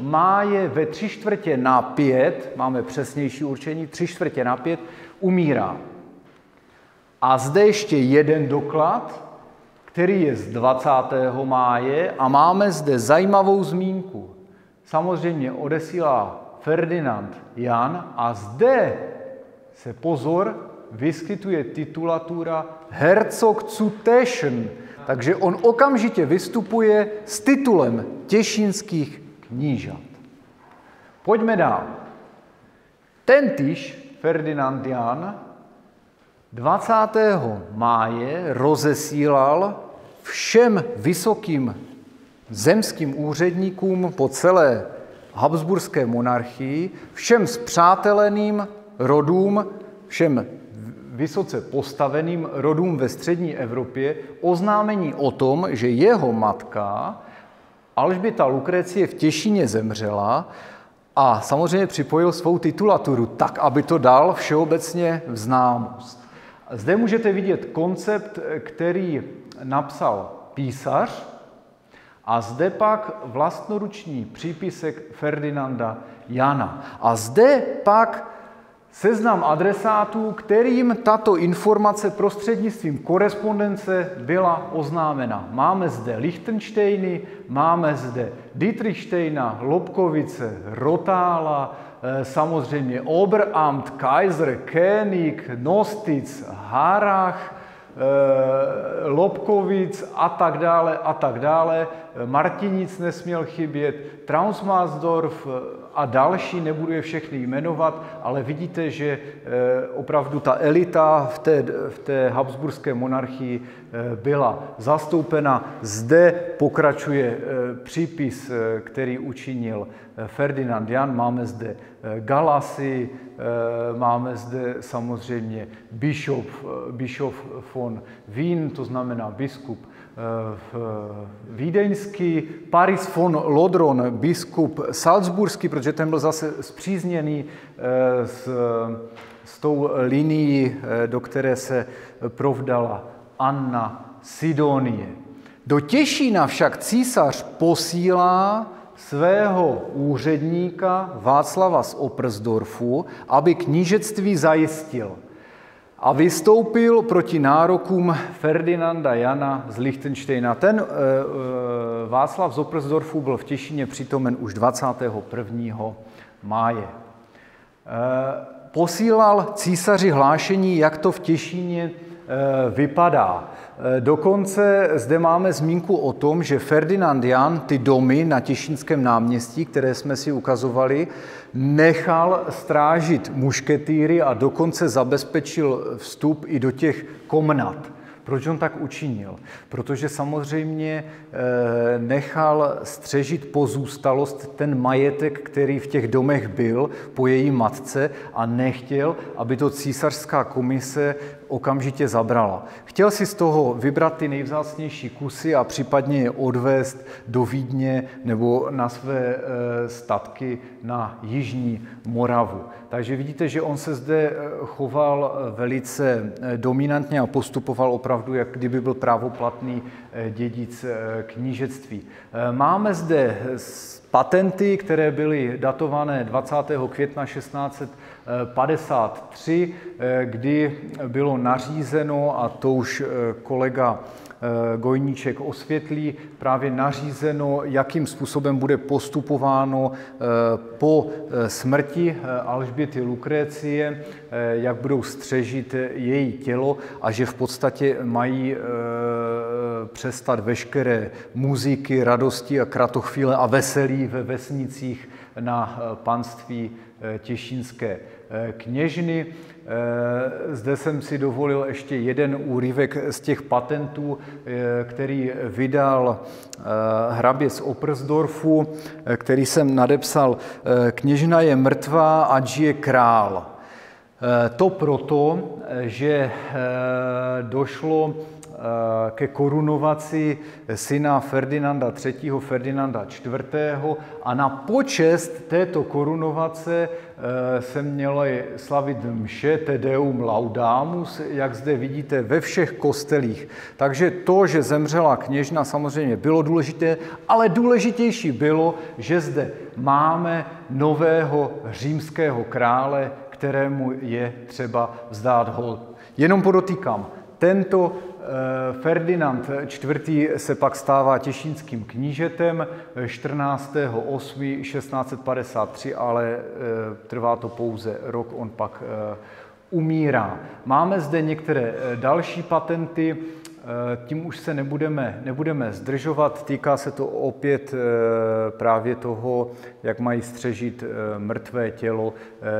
máje ve tři čtvrtě na pět, máme přesnější určení, tři čtvrtě na pět, umírá. A zde ještě jeden doklad, který je z 20. máje a máme zde zajímavou zmínku. Samozřejmě odesílá Ferdinand Jan a zde se pozor, vyskytuje titulatura Herzog zu Teschen, takže on okamžitě vystupuje s titulem těšinských knížat. Pojďme dál. Tentýž Ferdinand Jan 20. máje rozesílal všem vysokým zemským úředníkům po celé Habsburské monarchii, všem zpřáteleným rodům, všem vysoce postaveným rodům ve střední Evropě oznámení o tom, že jeho matka Alžběta Lukrecie v Těšině zemřela a samozřejmě připojil svou titulaturu tak, aby to dal všeobecně v známost. Zde můžete vidět koncept, který napsal písař a zde pak vlastnoruční přípisek Ferdinanda Jana. A zde pak seznam adresátů, kterým tato informace prostřednictvím korespondence byla oznámena. Máme zde Lichtensteiny, máme zde Dietrichsteina, Lobkovice, Rotála, eh, samozřejmě Oberamt, Kaiser, König, Nostitz, Harach, Lobkovic a tak dále a tak dále. Martinic nesměl chybět, Trausmarsdorf, a další, nebudu je všechny jmenovat, ale vidíte, že eh, opravdu ta elita v té, v té Habsburské monarchii eh, byla zastoupena. Zde pokračuje eh, přípis, který učinil Ferdinand Jan. Máme zde Galasy, máme zde samozřejmě Bischof, Bischof von Wien, to znamená biskup vídeňský, Paris von Lodron, biskup Salzburský, protože ten byl zase zpřízněný eh, s, s tou linií, eh, do které se provdala Anna Sidonie. Do Těšína však císař posílá svého úředníka Václava z Oprsdorfu, aby knížectví zajistil a vystoupil proti nárokům Ferdinanda Jana z Lichtensteina. Ten e, e, Václav z Oprsdorfu byl v Těšině přítomen už 21. máje. E, posílal císaři hlášení, jak to v Těšíně vypadá. E, dokonce zde máme zmínku o tom, že Ferdinand Jan ty domy na Těšínském náměstí, které jsme si ukazovali, nechal strážit mušketýry a dokonce zabezpečil vstup i do těch komnat. Proč on tak učinil? Protože samozřejmě eh, nechal střežit pozůstalost ten majetek, který v těch domech byl po její matce a nechtěl, aby to císařská komise okamžitě zabrala. Chtěl si z toho vybrat ty nejvzácnější kusy a případně je odvést do Vídně nebo na své eh, statky na Jižní Moravu. Takže vidíte, že on se zde eh, choval eh, velice dominantně a postupoval opravdu, jak kdyby byl právoplatný dědic knížectví. Máme zde patenty, které byly datované 20. května 16 53, eh, kdy bylo nařízeno, a to už eh, kolega eh, Gojníček osvětlí, právě nařízeno, jakým způsobem bude postupováno po smrti Alžběty Lukrécie, jak budou střežit její tělo a že v podstatě mají přestat veškeré muziky, radosti a kratochvíle a veselí ve vesnicích na panství těšínské Eh, kněžny. Eh, zde jsem si dovolil ještě jeden úryvek z těch patentů, eh, který vydal hrabě z Oprsdorfu, který jsem nadepsal Kněžna je mrtvá a žije král. To proto, že došlo ke korunovaci syna Ferdinanda III. Ferdinanda IV. a na počest této korunovace se měly slavit mše Tedeum Laudamus, jak zde vidíte ve všech kostelích. Takže to, že zemřela kněžna, samozřejmě bylo důležité, ale důležitější bylo, že zde máme nového římského krále, kterému je třeba vzdát hold. Jenom podotýkám, tento Ferdinand IV. se pak stává těšínským knížetem 14.8.1653, ale trvá to pouze rok, on pak umírá. Máme zde některé další patenty, tím už se nebudeme, nebudeme zdržovat. Týká se to opět právě toho, jak mají střežit mrtvé tělo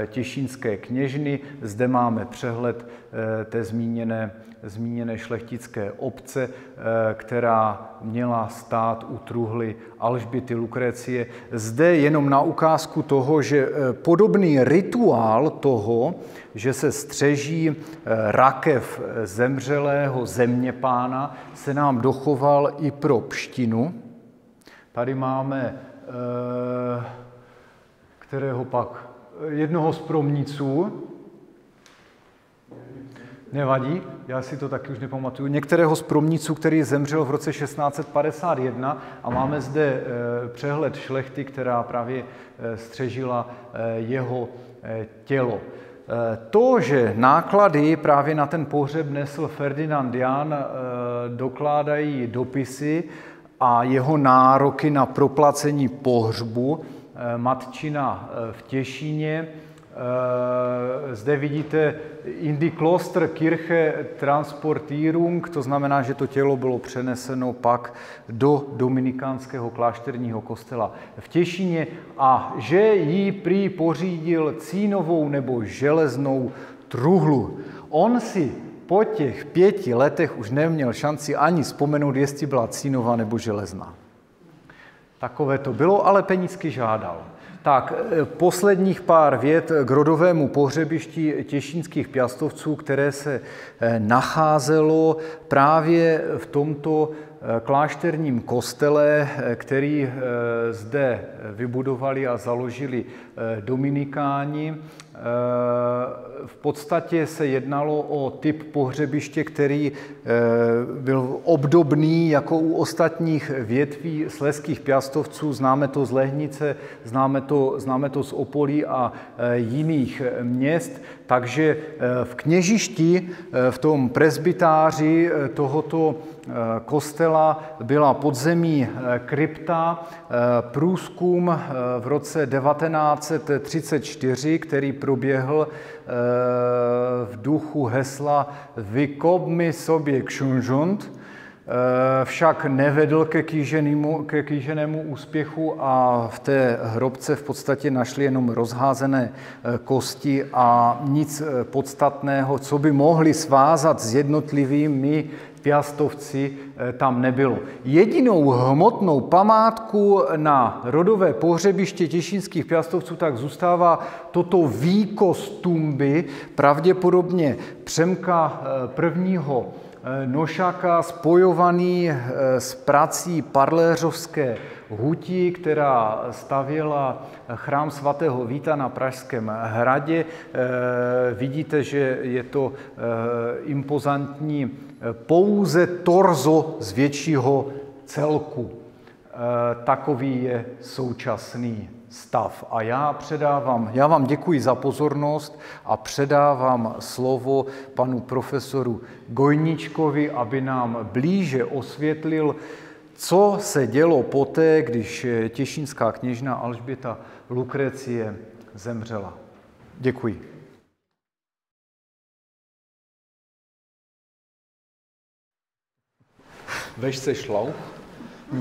těšínské kněžny. Zde máme přehled té zmíněné zmíněné šlechtické obce, která měla stát u truhly Alžbity Lukrecie. Zde jenom na ukázku toho, že podobný rituál toho, že se střeží rakev zemřelého zeměpána, se nám dochoval i pro pštinu. Tady máme, kterého pak, jednoho z promniců, Nevadí, já si to taky už nepamatuju. Některého z promníců, který zemřel v roce 1651 a máme zde přehled šlechty, která právě střežila jeho tělo. To, že náklady právě na ten pohřeb nesl Ferdinand Jan, dokládají dopisy a jeho nároky na proplacení pohřbu matčina v Těšíně, zde vidíte Indi Kloster Kirche Transportierung, to znamená, že to tělo bylo přeneseno pak do dominikánského klášterního kostela v Těšíně a že ji prý pořídil cínovou nebo železnou truhlu. On si po těch pěti letech už neměl šanci ani vzpomenout, jestli byla cínová nebo železná. Takové to bylo, ale penízky žádal. Tak, posledních pár vět k rodovému pohřebišti těšínských piastovců, které se nacházelo právě v tomto klášterním kostele, který zde vybudovali a založili dominikáni. V podstatě se jednalo o typ pohřebiště, který byl obdobný jako u ostatních větví sleských piastovců. Známe to z Lehnice, známe to, známe to z Opolí a jiných měst. Takže v kněžišti, v tom presbytáři tohoto kostela byla podzemí krypta, průzkum v roce 1934, který proběhl v duchu hesla Vykob mi sobě kšunžunt, však nevedl ke kýženému, ke kýženému úspěchu a v té hrobce v podstatě našli jenom rozházené kosti a nic podstatného, co by mohli svázat s jednotlivými piastovci, tam nebylo. Jedinou hmotnou památku na rodové pohřebiště těšínských piastovců tak zůstává toto výkos tumby, pravděpodobně Přemka prvního Nošaka spojovaný s prací Parléřovské hutí, která stavěla chrám svatého Víta na Pražském hradě. Vidíte, že je to impozantní pouze torzo z většího celku. Takový je současný stav. A já předávám, já vám děkuji za pozornost a předávám slovo panu profesoru Gojničkovi, aby nám blíže osvětlil, co se dělo poté, když těšínská kněžna Alžběta Lukrecie zemřela. Děkuji. Weź se šlauch.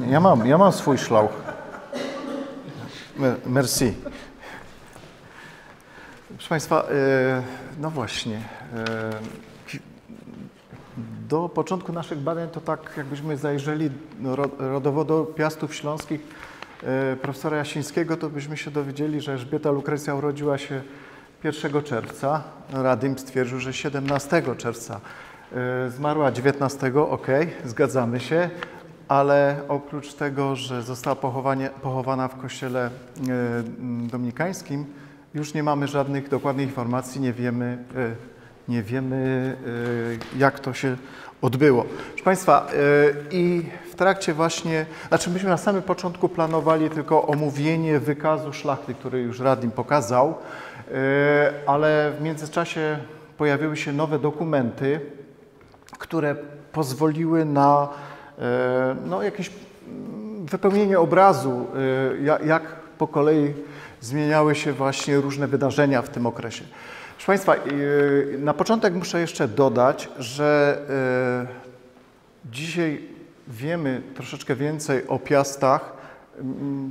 Ja mam, ja mam swój szlauch. Merci. Proszę Państwa, no właśnie. Do początku naszych badań to tak jakbyśmy zajrzeli do rodowodu Piastów Śląskich profesora Jasińskiego, to byśmy się dowiedzieli, że Elżbieta Lukrecja urodziła się 1 czerwca. Radym stwierdził, że 17 czerwca E, Zmarła 19, ok, zgadzamy się, ale oprócz tego, że została pochowana w kościele e, dominikańskim, już nie mamy żadnych dokładnych informacji, nie wiemy, e, nie wiemy e, jak to się odbyło. Proszę Państwa, i w trakcie właśnie, znaczy myśmy na samym początku planowali tylko omówienie wykazu szlachty, który już Radim pokazał, ale w międzyczasie pojawiły się nowe dokumenty, które pozwoliły na no, jakieś mm, wypełnienie obrazu, e, ja- jak po kolei zmieniały się właśnie różne wydarzenia w tym okresie. Proszę Państwa, e, na początek muszę jeszcze dodać, że e, dzisiaj wiemy troszeczkę więcej o Piastach,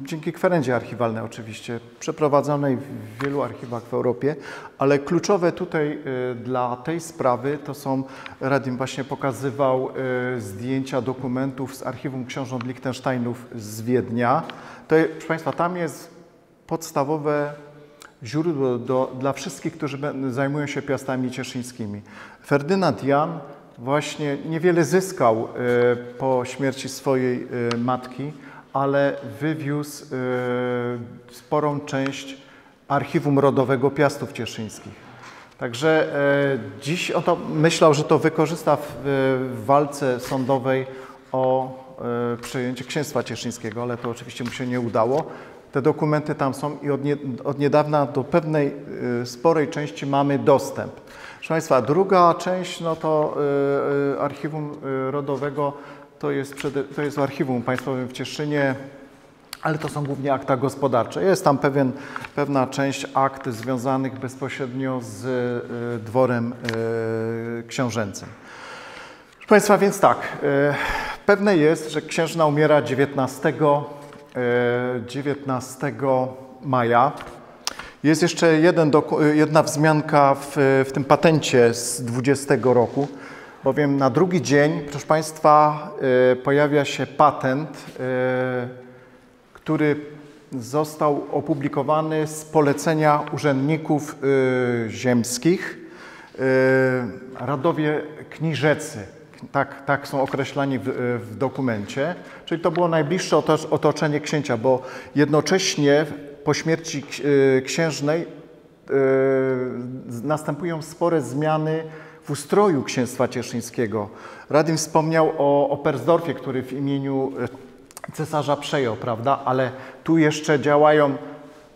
dzięki kwerendzie archiwalnej oczywiście, przeprowadzonej w wielu archiwach w Europie, ale kluczowe tutaj y, dla tej sprawy to są, Radim właśnie pokazywał y, zdjęcia dokumentów z archiwum książąt Liechtensteinów z Wiednia. To, proszę Państwa, tam jest podstawowe źródło do, dla wszystkich, którzy zajmują się piastami cieszyńskimi. Ferdynand Jan właśnie niewiele zyskał e, po śmierci swojej matki, ale wywiózł e, sporą część archiwum rodowego Piastów Cieszyńskich. Także e, dziś on to myślał, że to wykorzysta w, w walce sądowej o e, przejęcie księstwa cieszyńskiego, ale to oczywiście mu się nie udało. Te dokumenty tam są i od, nie, od niedawna do pewnej e, sporej części mamy dostęp. Proszę Państwa, druga część no to e, e, archiwum e, rodowego to jest, przede, to jest w archiwum państwowym w Cieszynie, ale to są głównie akta gospodarcze. Jest tam pewien, pewna część akt związanych bezpośrednio z e, dworem e, książęcym. Proszę Państwa, więc tak, e, pewne jest, że księżna umiera 19, e, 19 maja. Jest jeszcze jedna wzmianka w, w tym patencie z 20 roku, bowiem na drugi dzień, proszę Państwa, e, pojawia się patent, e, który został opublikowany z polecenia urzędników y, ziemskich. Y, Radowie Kniżecy, tak, tak są określani w, w dokumencie, czyli to było najbliższe oto- otoczenie księcia, bo jednocześnie po śmierci ks- y, księżnej y, następują spore zmiany w ustroju księstwa cieszyńskiego. Radim wspomniał o Opersdorfie, który w imieniu y, cesarza przejął, prawda? Ale tu jeszcze działają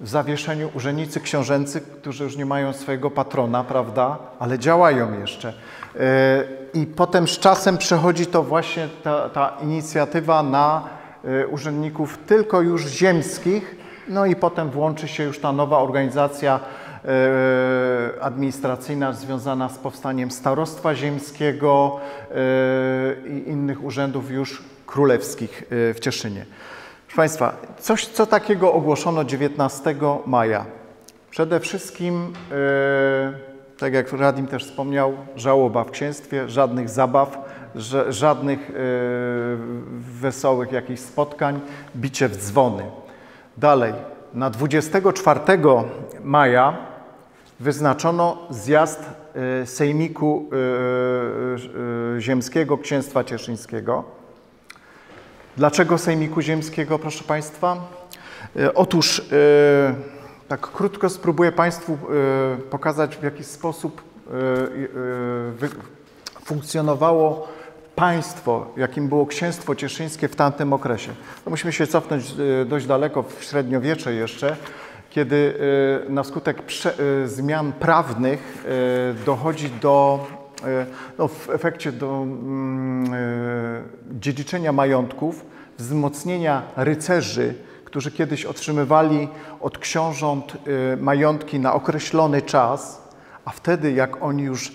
w zawieszeniu urzędnicy książęcy, którzy już nie mają swojego patrona, prawda? Ale działają jeszcze. Y, I potem z czasem przechodzi to właśnie ta, ta inicjatywa na y, urzędników tylko już ziemskich, no i potem włączy się już ta nowa organizacja e, administracyjna związana z powstaniem Starostwa Ziemskiego e, i innych urzędów już królewskich e, w Cieszynie. Proszę Państwa, coś co takiego ogłoszono 19 maja. Przede wszystkim, e, tak jak Radim też wspomniał, żałoba w księstwie, żadnych zabaw, ża- żadnych e, wesołych jakichś spotkań, bicie w dzwony. Dalej, na 24 maja wyznaczono zjazd e, Sejmiku e, e, Ziemskiego Księstwa Cieszyńskiego. Dlaczego Sejmiku Ziemskiego, proszę Państwa? Otóż, tak krótko spróbuję Państwu pokazać, w jaki sposób funkcjonowało państwo, jakim było księstwo cieszyńskie w tamtym okresie. No musimy się cofnąć dość daleko w średniowiecze jeszcze, kiedy e, na skutek e, zmian prawnych e, dochodzi do, no w efekcie do mm, dziedziczenia majątków, wzmocnienia rycerzy, którzy kiedyś otrzymywali od książąt majątki na określony czas, a wtedy jak oni już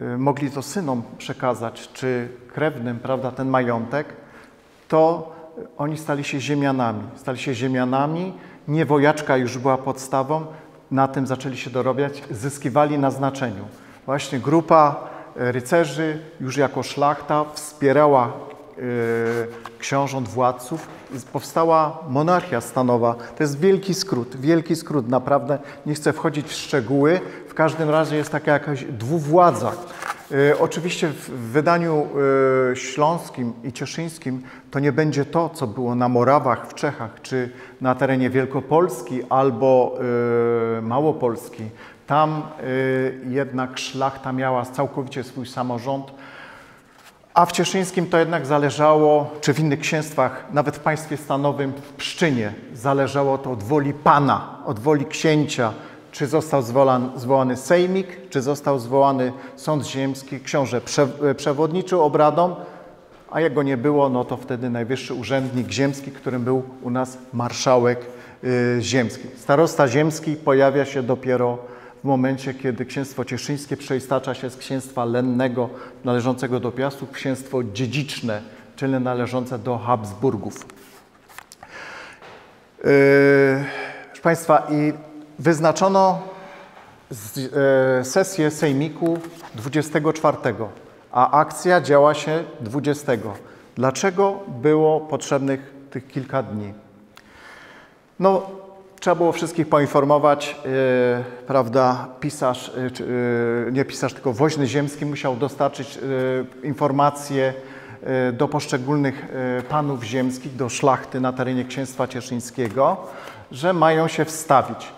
y, mogli to synom przekazać, czy krewnym, prawda, ten majątek, to y, oni stali się ziemianami. Stali się ziemianami, nie wojaczka już była podstawą, na tym zaczęli się dorobiać, zyskiwali na znaczeniu. Właśnie grupa y, rycerzy już jako szlachta wspierała y, książąt, władców powstała monarchia stanowa. To jest wielki skrót, wielki skrót, naprawdę nie chcę wchodzić w szczegóły. W każdym razie jest taka jakaś dwuwładza. E, Oczywiście w wydaniu e, śląskim i cieszyńskim to nie będzie to, co było na Morawach w Czechach, czy na terenie Wielkopolski albo e, Małopolski. Tam jednak szlachta miała całkowicie swój samorząd, a w Cieszyńskim to jednak zależało, czy w innych księstwach, nawet w państwie stanowym w Pszczynie, zależało to od woli pana, od woli księcia, czy został zwolan, zwołany sejmik, czy został zwołany sąd ziemski, książę prze, przewodniczył obradom, a jak go nie było, no to wtedy najwyższy urzędnik ziemski, którym był u nas marszałek y, ziemski. Starosta ziemski pojawia się dopiero w momencie, kiedy księstwo cieszyńskie przeistacza się z księstwa lennego należącego do Piastów księstwo dziedziczne, czyli należące do Habsburgów. Yy, proszę Państwa, i wyznaczono e, sesję sejmiku 24, a akcja działa się 20. Dlaczego było potrzebnych tych kilka dni? No, trzeba było wszystkich poinformować, e, prawda, pisarz, e, nie pisarz, tylko woźny ziemski musiał dostarczyć informacje do poszczególnych panów ziemskich, do szlachty na terenie księstwa cieszyńskiego, że mają się wstawić.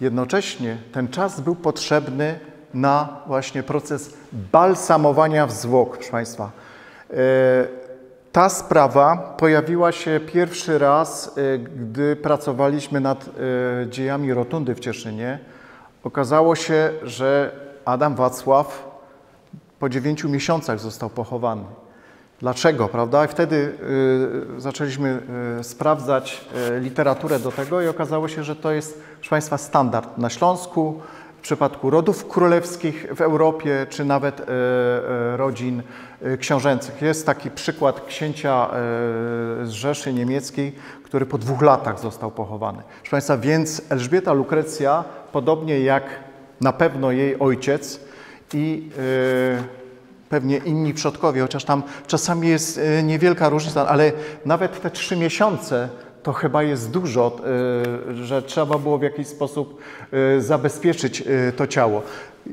Jednocześnie ten czas był potrzebny na właśnie proces balsamowania zwłok, proszę Państwa. E, Ta sprawa pojawiła się pierwszy raz, e, gdy pracowaliśmy nad e, dziejami Rotundy w Cieszynie. Okazało się, że Adam Wacław po dziewięciu miesiącach został pochowany. Dlaczego, prawda? I wtedy y, zaczęliśmy y, sprawdzać y, literaturę do tego i okazało się, że to jest, proszę Państwa, standard na Śląsku, w przypadku rodów królewskich w Europie, czy nawet y, y, rodzin y, książęcych. Jest taki przykład księcia z Rzeszy Niemieckiej, który po dwóch latach został pochowany. Proszę Państwa, więc Elżbieta Lukrecja, podobnie jak na pewno jej ojciec i pewnie inni przodkowie, chociaż tam czasami jest e, niewielka różnica, ale nawet te trzy miesiące to chyba jest dużo, e, że trzeba było w jakiś sposób e, zabezpieczyć to ciało.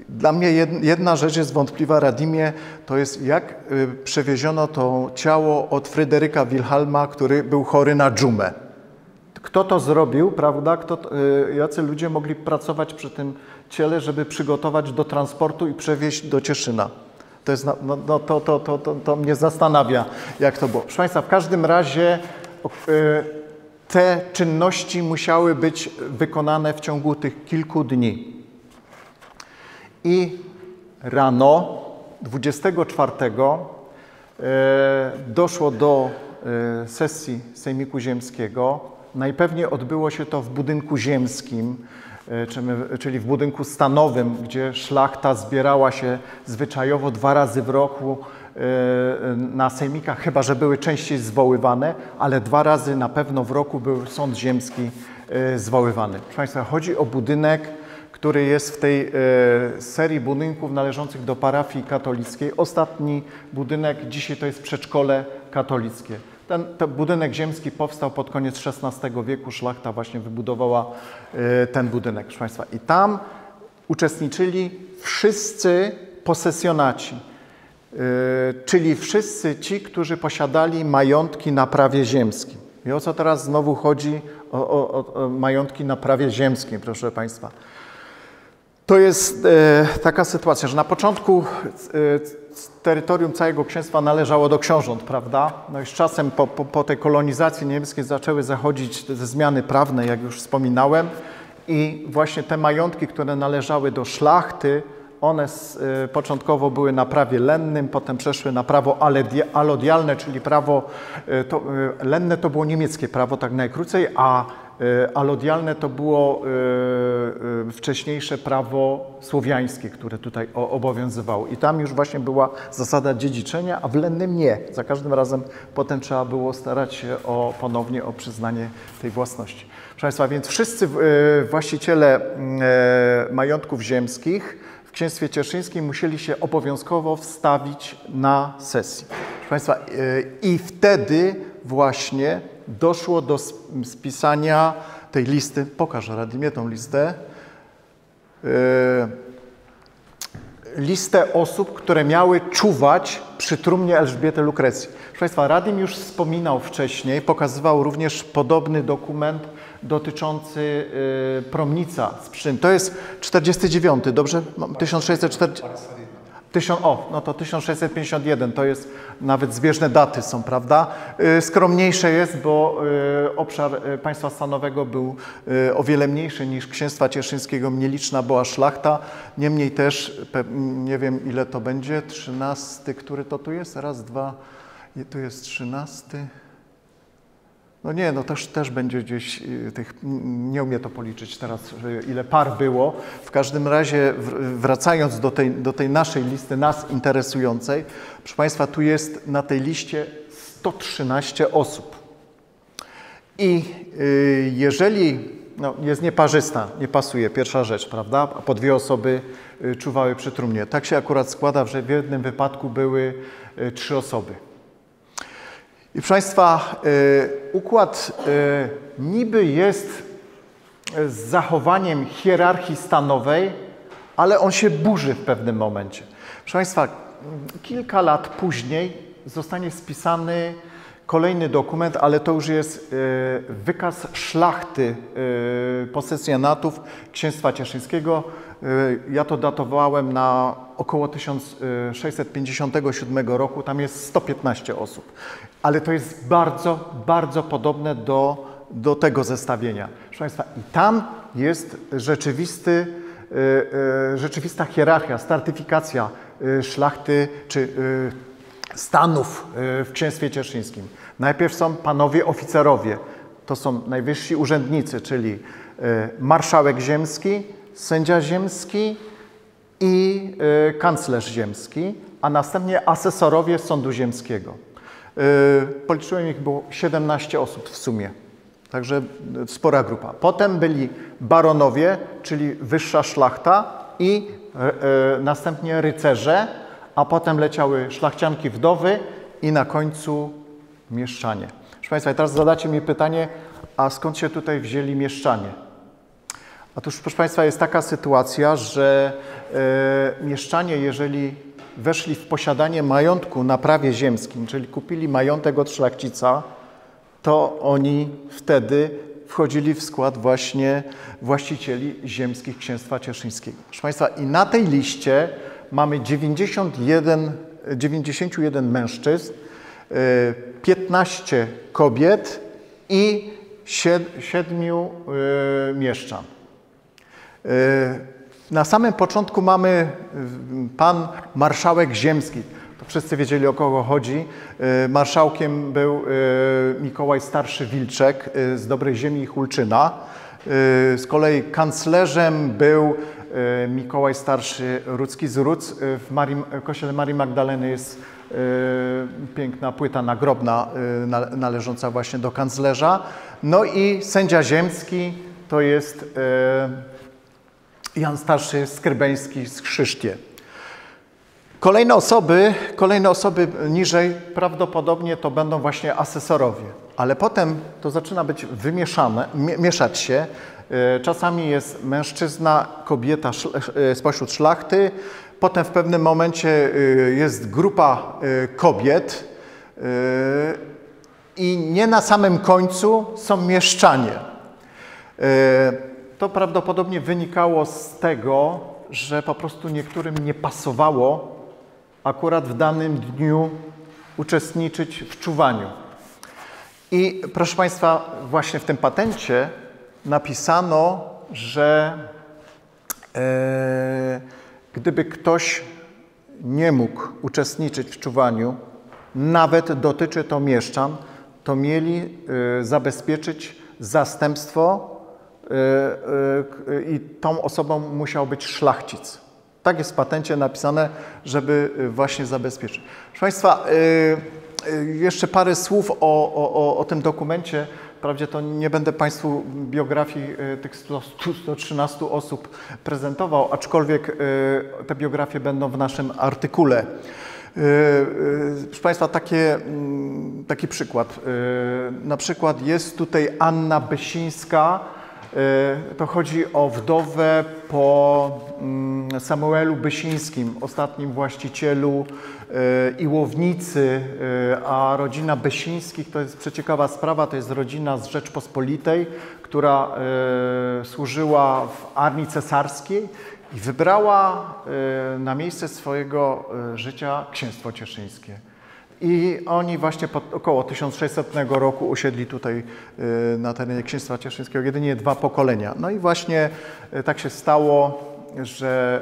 Dla mnie jed- jedna rzecz jest wątpliwa, Radimie, to jest jak przewieziono to ciało od Fryderyka Wilhelma, który był chory na dżumę. Kto to zrobił, prawda? Kto, to- jacy ludzie mogli pracować przy tym ciele, żeby przygotować do transportu i przewieźć do Cieszyna? To, jest, no, no, to, to, to, to, to mnie zastanawia, jak to było. Proszę Państwa, w każdym razie y, te czynności musiały być wykonane w ciągu tych kilku dni. I rano 24 e, doszło do e, sesji Sejmiku Ziemskiego. Najpewniej odbyło się to w budynku ziemskim, e, czyli w budynku stanowym, gdzie szlachta zbierała się zwyczajowo dwa razy w roku e, na sejmikach, chyba że były częściej zwoływane, ale dwa razy na pewno w roku był sąd ziemski e, zwoływany. Proszę Państwa, chodzi o budynek, który jest w tej e, serii budynków należących do parafii katolickiej. Ostatni budynek dzisiaj to jest przedszkole katolickie. Ten, ten budynek ziemski powstał pod koniec XVI wieku. Szlachta właśnie wybudowała e, ten budynek, proszę Państwa. I tam uczestniczyli wszyscy posesjonaci, e, czyli wszyscy ci, którzy posiadali majątki na prawie ziemskim. I o co teraz znowu chodzi? O, o, o majątki na prawie ziemskim, proszę Państwa. To jest e, taka sytuacja, że na początku e, terytorium całego księstwa należało do książąt, prawda? No i z czasem po, po, po tej kolonizacji niemieckiej zaczęły zachodzić te zmiany prawne, jak już wspominałem, i właśnie te majątki, które należały do szlachty, one s- e, początkowo były na prawie lennym, potem przeszły na prawo alodialne, czyli prawo, e, to, lenne to było niemieckie prawo, tak najkrócej, a alodialne to było e, e, wcześniejsze prawo słowiańskie, które tutaj obowiązywało. I tam już właśnie była zasada dziedziczenia, a w lennym nie. Za każdym razem potem trzeba było starać się o, ponownie o przyznanie tej własności. Proszę Państwa, więc wszyscy e, właściciele mm, e, majątków ziemskich w księstwie cieszyńskim musieli się obowiązkowo wstawić na sesji. Proszę Państwa, e, i wtedy właśnie doszło do sp- spisania tej listy. Pokaż Radimie tą listę. E, listę osób, które miały czuwać przy trumnie Elżbiety Lukrecji. Proszę Państwa, Radim już wspominał wcześniej, pokazywał również podobny dokument dotyczący y, Promnica z. To jest 49, dobrze? Mam 1640. Tysiąc, o, no to 1651, to jest nawet zbieżne daty są, prawda? Y, Skromniejsze jest, bo y, obszar y, państwa stanowego był o wiele mniejszy niż księstwa cieszyńskiego, nieliczna była szlachta. Niemniej też, nie wiem ile to będzie, 13, który to tu jest? Raz, dwa, tu jest 13. No nie, no też, też będzie gdzieś y, tych, nie umiem to policzyć teraz, ile par było. W każdym razie wracając do tej, do tej naszej listy, nas interesującej, proszę Państwa, tu jest na tej liście 113 osób. I y, jeżeli no, jest nieparzysta, nie pasuje, pierwsza rzecz, prawda? A Po dwie osoby y, czuwały przy trumnie. Tak się akurat składa, że w jednym wypadku były trzy osoby. I proszę Państwa, y, układ y, niby jest y, z zachowaniem hierarchii stanowej, ale on się burzy w pewnym momencie. Proszę Państwa, kilka lat później zostanie spisany kolejny dokument, ale to już jest wykaz szlachty posesjonatów Księstwa Cieszyńskiego. Ja to datowałem na około 1657 roku, tam jest 115 osób. Ale to jest bardzo, bardzo podobne do, do tego zestawienia. Proszę Państwa, i tam jest rzeczywisty, y, y, rzeczywista hierarchia, startyfikacja y, szlachty czy stanów w Księstwie Cieszyńskim. Najpierw są panowie oficerowie, to są najwyżsi urzędnicy, czyli marszałek ziemski, sędzia ziemski i kanclerz ziemski, a następnie asesorowie Sądu Ziemskiego. Y, Policzyłem ich było 17 osób w sumie, także y, spora grupa. Potem byli baronowie, czyli wyższa szlachta i y, y, następnie rycerze, a potem leciały szlachcianki wdowy i na końcu mieszczanie. Proszę Państwa, teraz zadacie mi pytanie, a skąd się tutaj wzięli mieszczanie? Otóż, proszę Państwa, jest taka sytuacja, że e, mieszczanie, jeżeli weszli w posiadanie majątku na prawie ziemskim, czyli kupili majątek od szlachcica, to oni wtedy wchodzili w skład właśnie właścicieli ziemskich Księstwa Cieszyńskiego. Proszę Państwa, i na tej liście mamy 91, 91 mężczyzn, e, 15 kobiet i 7 mieszczan. Na samym początku mamy e, pan marszałek ziemski. To wszyscy wiedzieli o kogo chodzi. E, Marszałkiem był e, Mikołaj Starszy Wilczek z Dobrej Ziemi i Hulczyna. Z kolei kanclerzem był Mikołaj Starszy Rudzki z Rudz. W Marii, kościele Marii Magdaleny jest piękna płyta nagrobna na- należąca właśnie do kanclerza. No i sędzia ziemski to jest Jan Starszy Skrybeński z Krzysztie. Kolejne osoby, kolejne osoby niżej prawdopodobnie to będą właśnie asesorowie, ale potem to zaczyna być wymieszane, mie- mieszać się. E, Czasami jest mężczyzna, kobieta e, spośród szlachty, potem w pewnym momencie e, jest grupa kobiet i nie na samym końcu są mieszczanie. To prawdopodobnie wynikało z tego, że po prostu niektórym nie pasowało akurat w danym dniu uczestniczyć w czuwaniu. I proszę Państwa, właśnie w tym patencie napisano, że e, gdyby ktoś nie mógł uczestniczyć w czuwaniu, nawet dotyczy to mieszczan, to mieli e, zabezpieczyć zastępstwo i tą osobą musiał być szlachcic. Tak jest w patencie napisane, żeby e, właśnie zabezpieczyć. Proszę Państwa, jeszcze parę słów o, o, o, tym dokumencie. Wprawdzie to nie będę Państwu biografii tych 100, 113 osób prezentował, aczkolwiek te biografie będą w naszym artykule. Proszę Państwa, takie, mm, taki przykład. Na przykład jest tutaj Anna Besińska, e, To chodzi o wdowę po mm, Samuelu Bysińskim, ostatnim właścicielu Iłownicy, a rodzina Bysińskich to jest przeciekawa sprawa, to jest rodzina z Rzeczpospolitej, która służyła w armii cesarskiej i wybrała na miejsce swojego życia księstwo cieszyńskie. I oni właśnie pod, około 1600 roku usiedli tutaj y, na terenie Księstwa Cieszyńskiego, jedynie dwa pokolenia. No i właśnie y, tak się stało, że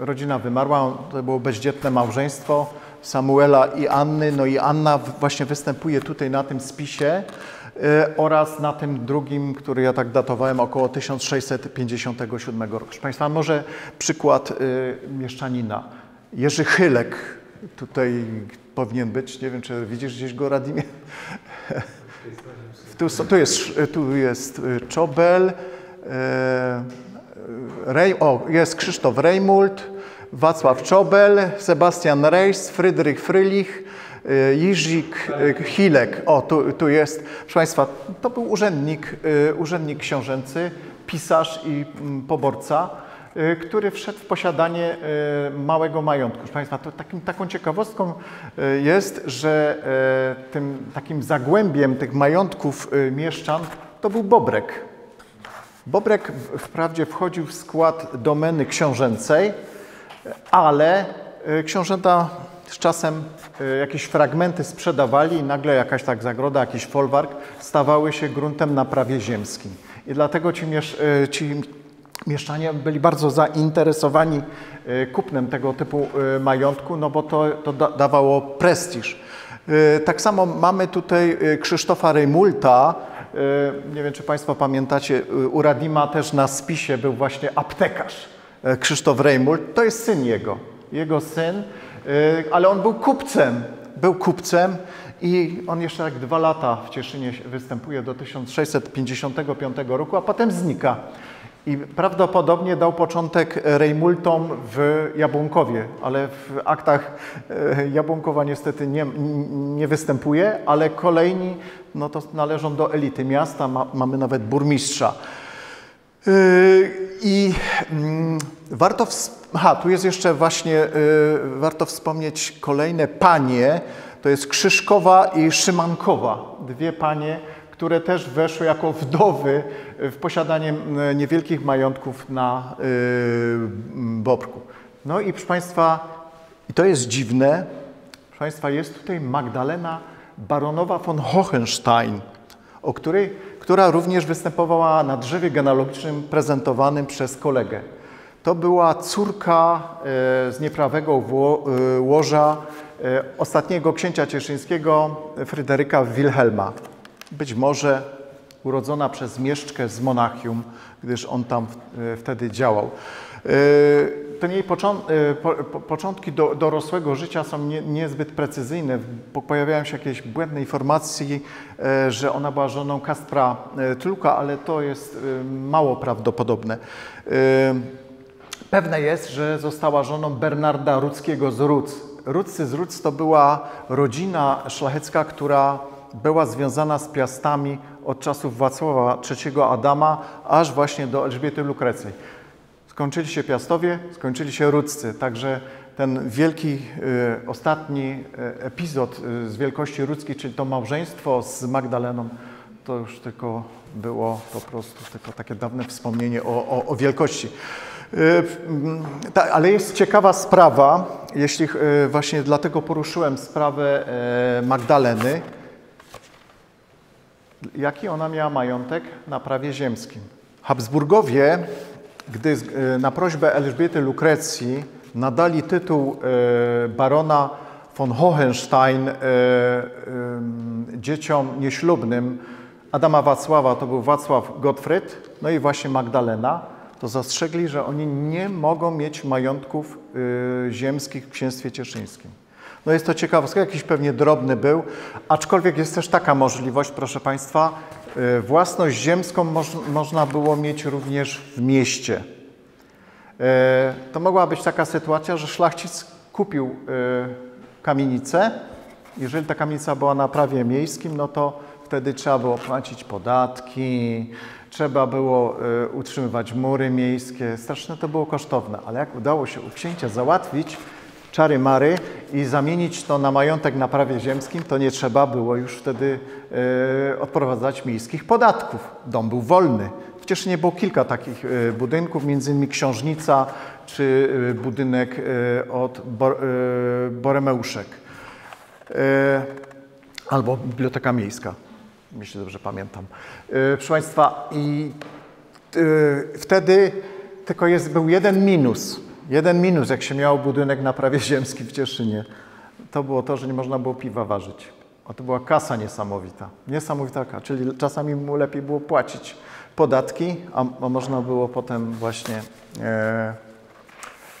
y, rodzina wymarła, to było bezdzietne małżeństwo Samuela i Anny, no i Anna właśnie występuje tutaj na tym spisie oraz na tym drugim, który ja tak datowałem, około 1657 roku. Proszę Państwa, może przykład mieszczanina. Jerzy Chylek, tutaj powinien być. Nie wiem, czy widzisz gdzieś go, Radimie? Tu, tu, jest, tu jest y, Czobel, e, Rej, o, jest Krzysztof Rejmult, Wacław Czobel, Sebastian Rejs, Frydrych Frylich, y, Jizik y, Hilek. O, tu, tu jest. Proszę Państwa, to był urzędnik, urzędnik książęcy, pisarz i mm, poborca. Y, który wszedł w posiadanie y, małego majątku. Proszę Państwa, to takim, taką ciekawostką y, jest, że tym takim zagłębiem tych majątków mieszczan to był Bobrek. Bobrek wprawdzie wchodził w skład domeny książęcej, ale książęta z czasem jakieś fragmenty sprzedawali i nagle jakaś tak zagroda, jakiś folwark stawały się gruntem na prawie ziemskim. I dlatego ci, ci Mieszczanie byli bardzo zainteresowani e, kupnem tego typu e, majątku, no bo to, to da, dawało prestiż. E, tak samo mamy tutaj Krzysztofa Rejmulta. Nie wiem, czy Państwo pamiętacie, u Radima też na spisie był właśnie aptekarz Krzysztof Rejmult. To jest syn jego, jego syn, ale on był kupcem. Był kupcem i on jeszcze jak dwa lata w Cieszynie występuje do 1655 roku, a potem znika. I prawdopodobnie dał początek Rejmultom w Jabłonkowie, ale w aktach e, Jabłonkowa niestety nie, nie występuje, ale kolejni no to należą do elity miasta, Ma, mamy nawet burmistrza. E, I mm, warto, aha, tu jest jeszcze właśnie, e, warto wspomnieć kolejne panie, to jest Krzyżkowa i Szymankowa, dwie panie, które też weszły jako wdowy w posiadanie niewielkich majątków na y, Bobrku. No i proszę Państwa, i to jest dziwne, proszę Państwa, jest tutaj Magdalena baronowa von Hohenstein, o której, która również występowała na drzewie genealogicznym prezentowanym przez kolegę. To była córka e, z nieprawego e, łoża ostatniego księcia cieszyńskiego Fryderyka Wilhelma być może urodzona przez Mieszczkę z Monachium, gdyż on tam e, wtedy działał. E, ten jej e, początki do, dorosłego życia są nie, niezbyt precyzyjne. Pojawiają się jakieś błędne informacje, że ona była żoną Kaspra Tluka, ale to jest mało prawdopodobne. Pewne jest, że została żoną Bernarda Rudzkiego z Rudz. Rudzcy z Rudz to była rodzina szlachecka, która była związana z Piastami od czasów Wacława III Adama, aż właśnie do Elżbiety Lukrecji. Skończyli się Piastowie, skończyli się Rudzcy, także ten wielki, y, ostatni y, epizod y, z wielkości rudzkiej, czyli to małżeństwo z Magdaleną, to już tylko było po prostu tylko takie dawne wspomnienie o, o, o wielkości. Ta, ale jest ciekawa sprawa, jeśli właśnie dlatego poruszyłem sprawę Magdaleny, jaki ona miała majątek na prawie ziemskim. Habsburgowie, gdy e, na prośbę Elżbiety Lukrecji nadali tytuł e, barona von Hohenstein e, dzieciom nieślubnym Adama Wacława, to był Wacław Gottfried, no i właśnie Magdalena, to zastrzegli, że oni nie mogą mieć majątków ziemskich w księstwie cieszyńskim. No jest to ciekawostka, jakiś pewnie drobny był, aczkolwiek jest też taka możliwość, proszę Państwa, y, własność ziemską moż, można było mieć również w mieście. Y, to mogła być taka sytuacja, że szlachcic kupił y, kamienicę. Jeżeli ta kamienica była na prawie miejskim, no to wtedy trzeba było płacić podatki, trzeba było utrzymywać mury miejskie. Straszne to było kosztowne, ale jak udało się u księcia załatwić czary mary i zamienić to na majątek na prawie ziemskim, to nie trzeba było już wtedy y, odprowadzać miejskich podatków. Dom był wolny. W Cieszynie było kilka takich y, budynków, między innymi książnica czy y, budynek od Bor, y, Boremeuszek. Albo Biblioteka Miejska, jeśli dobrze pamiętam. Proszę Państwa, i wtedy tylko jest, był jeden minus. Jeden minus, jak się miał budynek na prawie ziemskim w Cieszynie. To było to, że nie można było piwa ważyć. A to była kasa niesamowita. Niesamowita kasa, czyli czasami mu lepiej było płacić podatki, a, a można było potem właśnie e,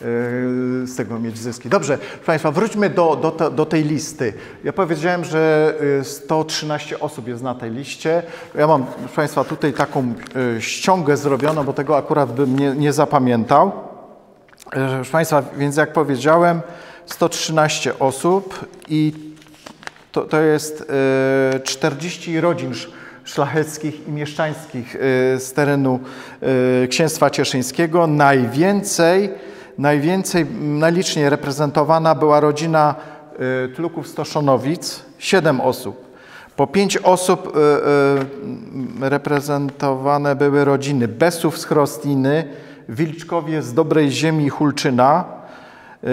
Yy, z tego mieć zyski. Dobrze, proszę Państwa, wróćmy do, do, do tej listy. Ja powiedziałem, że y, 113 osób jest na tej liście. Ja mam, proszę Państwa, tutaj taką y, ściągę zrobioną, bo tego akurat bym nie, nie zapamiętał. Y, Proszę Państwa, więc jak powiedziałem, 113 osób i to, to jest y, 40 rodzin sz- szlacheckich i mieszczańskich y, z terenu księstwa cieszyńskiego. Najwięcej, najwięcej, najliczniej reprezentowana była rodzina Tluków Stoszonowic, 7 osób. Po pięć osób reprezentowane były rodziny Besów z Chrostiny, Wilczkowie z Dobrej Ziemi Hulczyna, y,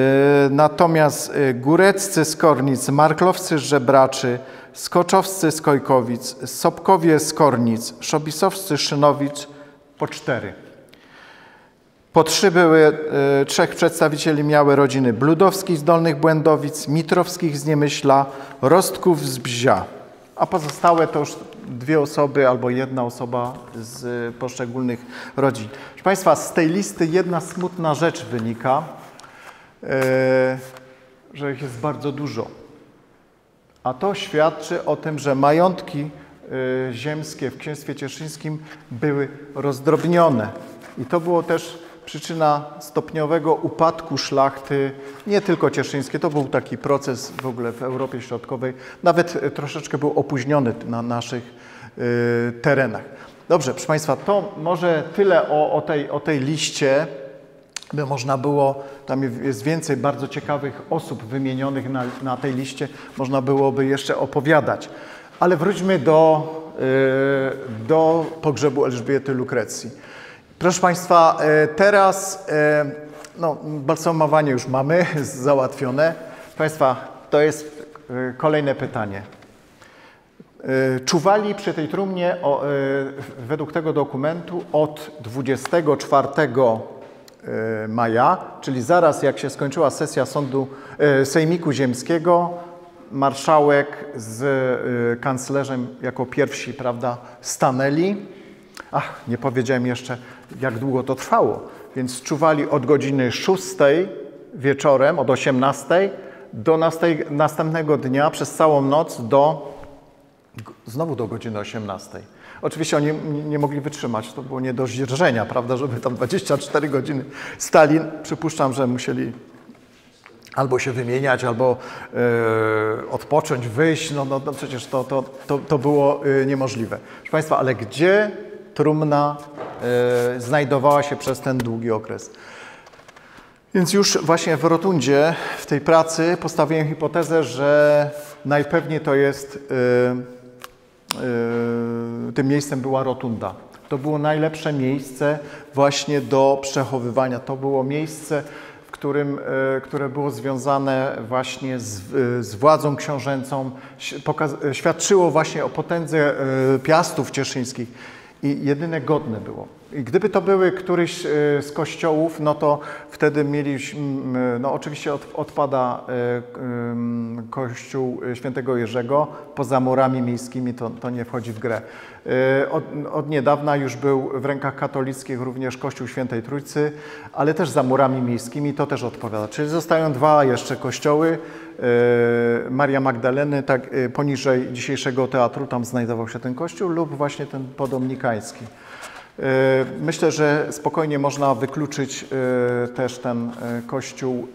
natomiast y, Góreccy z Kornic, Marklowcy z Żebraczy, Skoczowscy z Kojkowic, Sobkowie z Kornic, Szobisowscy z Szynowic po cztery. Po trzy były, y, trzech przedstawicieli miały rodziny Bludowskich z Dolnych Błędowic, Mitrowskich z Niemyśla, Rostków z Bzia. A pozostałe to już dwie osoby albo jedna osoba z poszczególnych rodzin. Proszę Państwa, z tej listy jedna smutna rzecz wynika, y, że ich jest bardzo dużo. A to świadczy o tym, że majątki y, ziemskie w księstwie cieszyńskim były rozdrobnione. I to było też przyczyna stopniowego upadku szlachty, nie tylko cieszyńskiej, to był taki proces w ogóle w Europie Środkowej, nawet troszeczkę był opóźniony na naszych terenach. Dobrze, proszę Państwa, to może tyle o, o, tej, o tej liście by można było, tam jest więcej bardzo ciekawych osób wymienionych na, na tej liście, można byłoby jeszcze opowiadać. Ale wróćmy do, y, do pogrzebu Elżbiety Lukrecji. Proszę Państwa, y, teraz y, no, balsamowanie już mamy załatwione. Proszę Państwa, to jest y, kolejne pytanie. Y, Czuwali przy tej trumnie o, y, według tego dokumentu od 24 y, maja, czyli zaraz jak się skończyła sesja sądu Sejmiku Ziemskiego, marszałek z kanclerzem jako pierwsi, prawda, stanęli. Ach, nie powiedziałem jeszcze, jak długo to trwało. Więc czuwali od godziny 6 wieczorem, od 18 do następnego dnia przez całą noc do Znowu do godziny 18. Oczywiście oni nie- mogli wytrzymać, to było nie do zdzierżenia, prawda, żeby tam 24 godziny stali. Przypuszczam, że musieli albo się wymieniać, albo e, odpocząć, wyjść. No, no, no przecież to, to, to, to było e, niemożliwe. Proszę Państwa, ale gdzie trumna e, znajdowała się przez ten długi okres? Więc już właśnie w rotundzie, w tej pracy postawiłem hipotezę, że najpewniej to jest, tym miejscem była rotunda. To było najlepsze miejsce właśnie do przechowywania. To było miejsce, w którym, yy, które było związane właśnie z, yy, z władzą książęcą, świadczyło właśnie o potędze yy, piastów cieszyńskich i jedyne godne było. I gdyby to były któryś e, z kościołów, no to wtedy mieliśmy, no oczywiście od, odpada e, kościół świętego Jerzego, poza murami miejskimi to, to nie wchodzi w grę. E, Od, od niedawna już był w rękach katolickich również kościół świętej Trójcy, ale też za murami miejskimi to też odpowiada. Czyli zostają dwa jeszcze kościoły, e, Maria Magdaleny, tak e, poniżej dzisiejszego teatru, tam znajdował się ten kościół, lub właśnie ten podomnikański. Myślę, że spokojnie można wykluczyć też ten kościół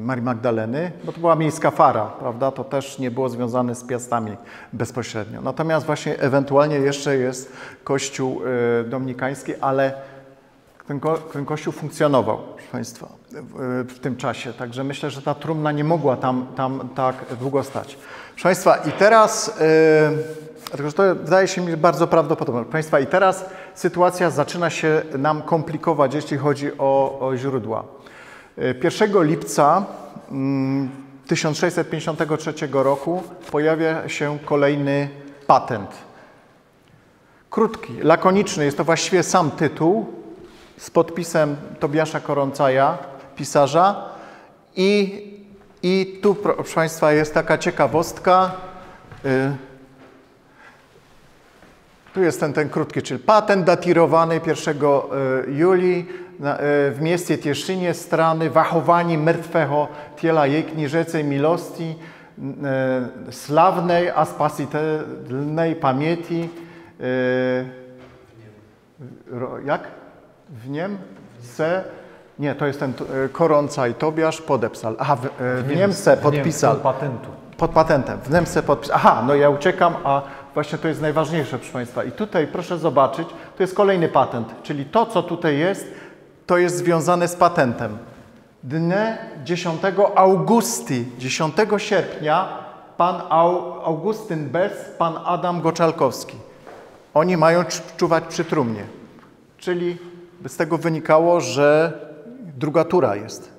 Marii Magdaleny, bo to była miejska fara, prawda? To też nie było związane z piastami bezpośrednio. Natomiast właśnie ewentualnie jeszcze jest kościół y, dominikański, ale ten, ko, ten kościół funkcjonował, proszę Państwa, w, tym czasie. Także myślę, że ta trumna nie mogła tam, tam tak długo stać. Proszę Państwa, i teraz, yy, tylko że to wydaje się mi bardzo prawdopodobne. Proszę Państwa, i teraz sytuacja zaczyna się nam komplikować, jeśli chodzi o, o źródła. 1 lipca 1653 roku pojawia się kolejny patent. Krótki, lakoniczny, jest to właściwie sam tytuł z podpisem Tobiasza Koroncaja, pisarza. I, i tu, proszę Państwa, jest taka ciekawostka. Y, tu jest ten, ten krótki, czyli patent datowany 1 Julii w mieście Tieszynie strany wachowanie martwego tiela jej knieżecej miłości, sławnej, a spasitelnej pamięci. Jak? W niem se, nie, to jest ten Koronca i Tobiasz podepsal. Aha, w, w Niemce podpisał. Pod patentu. Pod patentem. W Niemce podpisał. Aha, no ja uciekam, a właśnie to jest najważniejsze, proszę Państwa. I tutaj proszę zobaczyć, to jest kolejny patent, czyli to, co tutaj jest, to jest związane z patentem. Dnie 10 Augusti, 10 sierpnia, pan Augustyn Bez, pan Adam Goczalkowski. Oni mają czuwać przy trumnie. Czyli z tego wynikało, że druga tura jest.